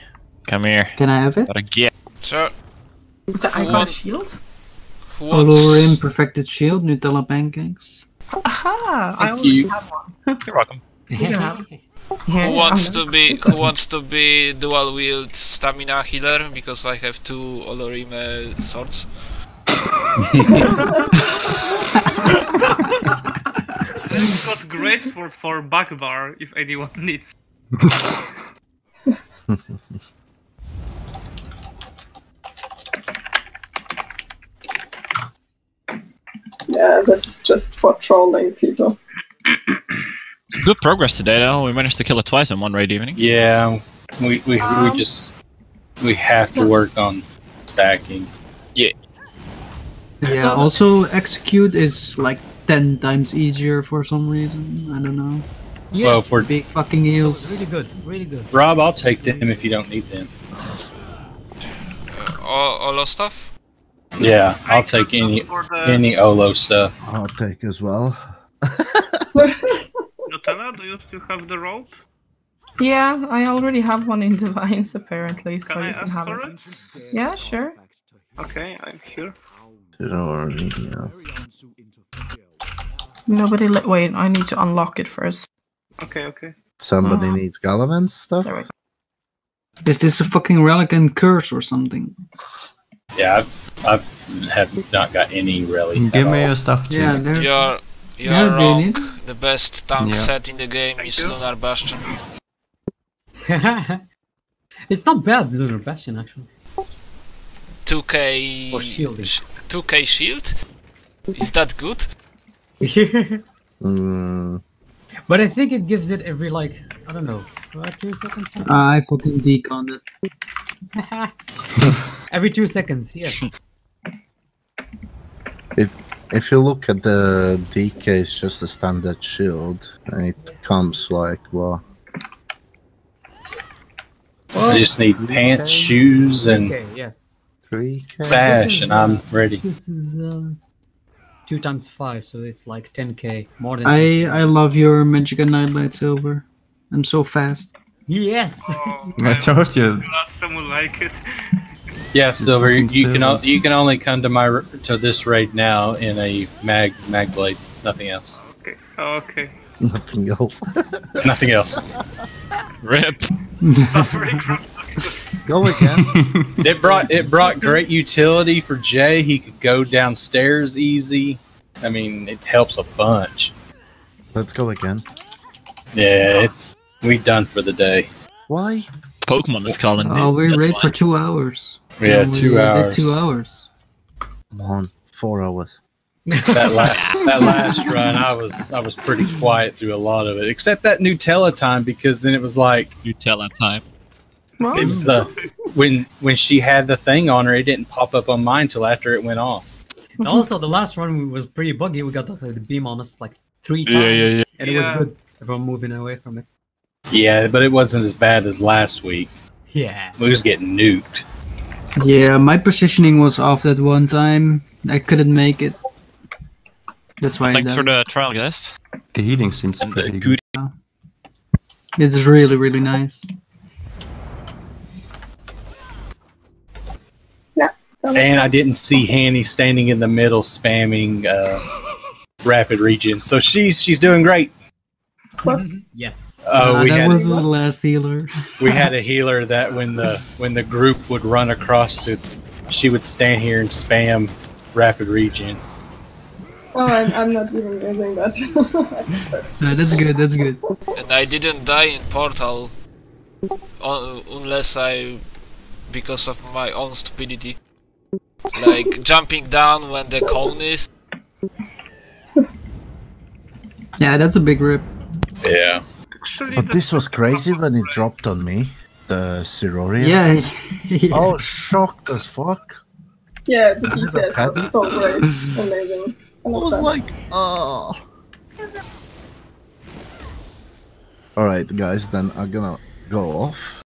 Come here. Can I have it? Gotta get. Sure. The Who icon want- shield? Who Olorime Perfected Shield, Nutella Pancakes. Aha! I Thank already you. have one. You're welcome. You can have. Yeah, who wants to be who wants to be dual wield stamina healer because I have two Olorime swords. I've got great sword for back bar if anyone needs. Yeah, this is just for trolling people. Good progress today, though. We managed to kill it twice in one raid evening. Yeah, we we, Um, we just we have to work on stacking. Yeah. Yeah, also execute is like 10 times easier for some reason. I don't know. Yes. Well, for Big fucking eels. really good. Really good. Rob, I'll take them if you don't need them. Uh, all, Olo stuff? Yeah, I'll take any any Olo stuff. I'll take as well. Nutella, do you still have the rope? Yeah, I already have one in Divines apparently, so Can I you can have for it. it? Yeah, sure. Okay, I'm here. Siroria. Nobody let wait, I need to unlock it first. Okay, okay. Somebody Uh, needs Gallivant stuff. There we go. Is this a fucking relic and curse or something? Yeah, I've, I have have not got any relic. Give at me all. your stuff too. Yeah, there's. You're you're Yeah, they wrong. need- The best tank Yeah. set in the game is Lunar Bastion. it's not bad, Lunar Bastion, actually. 2k For shielding. 2k shield? Is that good? Mm, but I think it gives it every, like, I don't know, what, two seconds? I fucking deconned it. every two seconds, yes. It if you look at the DK, it's just a standard shield. And it comes like what? I just need pants, shoes, and yes. 3k. Sash, and I'm ready. This is uh, two times five, so it's like 10k more than. I I love your Magic Nightlight Silver. I'm so fast. Yes. Oh, I told you. Not someone like it. Yeah, Silver, you, you can o- you can only come to my r- to this raid now in a mag mag blade, nothing else, Okay. Oh, okay. Nothing else. nothing else. Rip. Suffering from Go again. It brought it brought great utility for Jay. He could go downstairs easy. I mean, it helps a bunch. Let's go again. Yeah, it's we done for the day. Why? Pokemon is calling me. Oh, we're that's ready why. for two hours. Yeah, we two did hours. Two hours. Come on, four hours. that la- that last run, I was I was pretty quiet through a lot of it, except that Nutella time because then it was like Nutella time. Well, it was the when when she had the thing on her, it didn't pop up on mine till after it went off. And mm-hmm. also, the last one was pretty buggy. We got the, the beam on us like three times, yeah, yeah. and it was good. Everyone moving away from it. Yeah, but it wasn't as bad as last week. Yeah. We was getting nuked. Yeah, my positioning was off that one time. I couldn't make it. That's why I Thanks for the trial, guys. The healing seems uh, pretty good. good. It's really, really nice. And I didn't see Hanny standing in the middle spamming uh, rapid region. So she's she's doing great. Yes. Oh, Uh, we that had was the last healer. we had a healer that when the when the group would run across to, she would stand here and spam rapid region. Oh, I'm, I'm not even using that. That's- Uh, that's good. That's good. And I didn't die in Portal un- unless I. because of my own stupidity. Like jumping down when the cone is. Yeah, that's a big rip. Yeah. But this was crazy when it dropped on me. The Siroria. Yeah. yeah. Oh, shocked as fuck. yeah, the never DPS was it. so great. Amazing. I I was that. like, ah. oh. Alright, guys, then I'm gonna go off.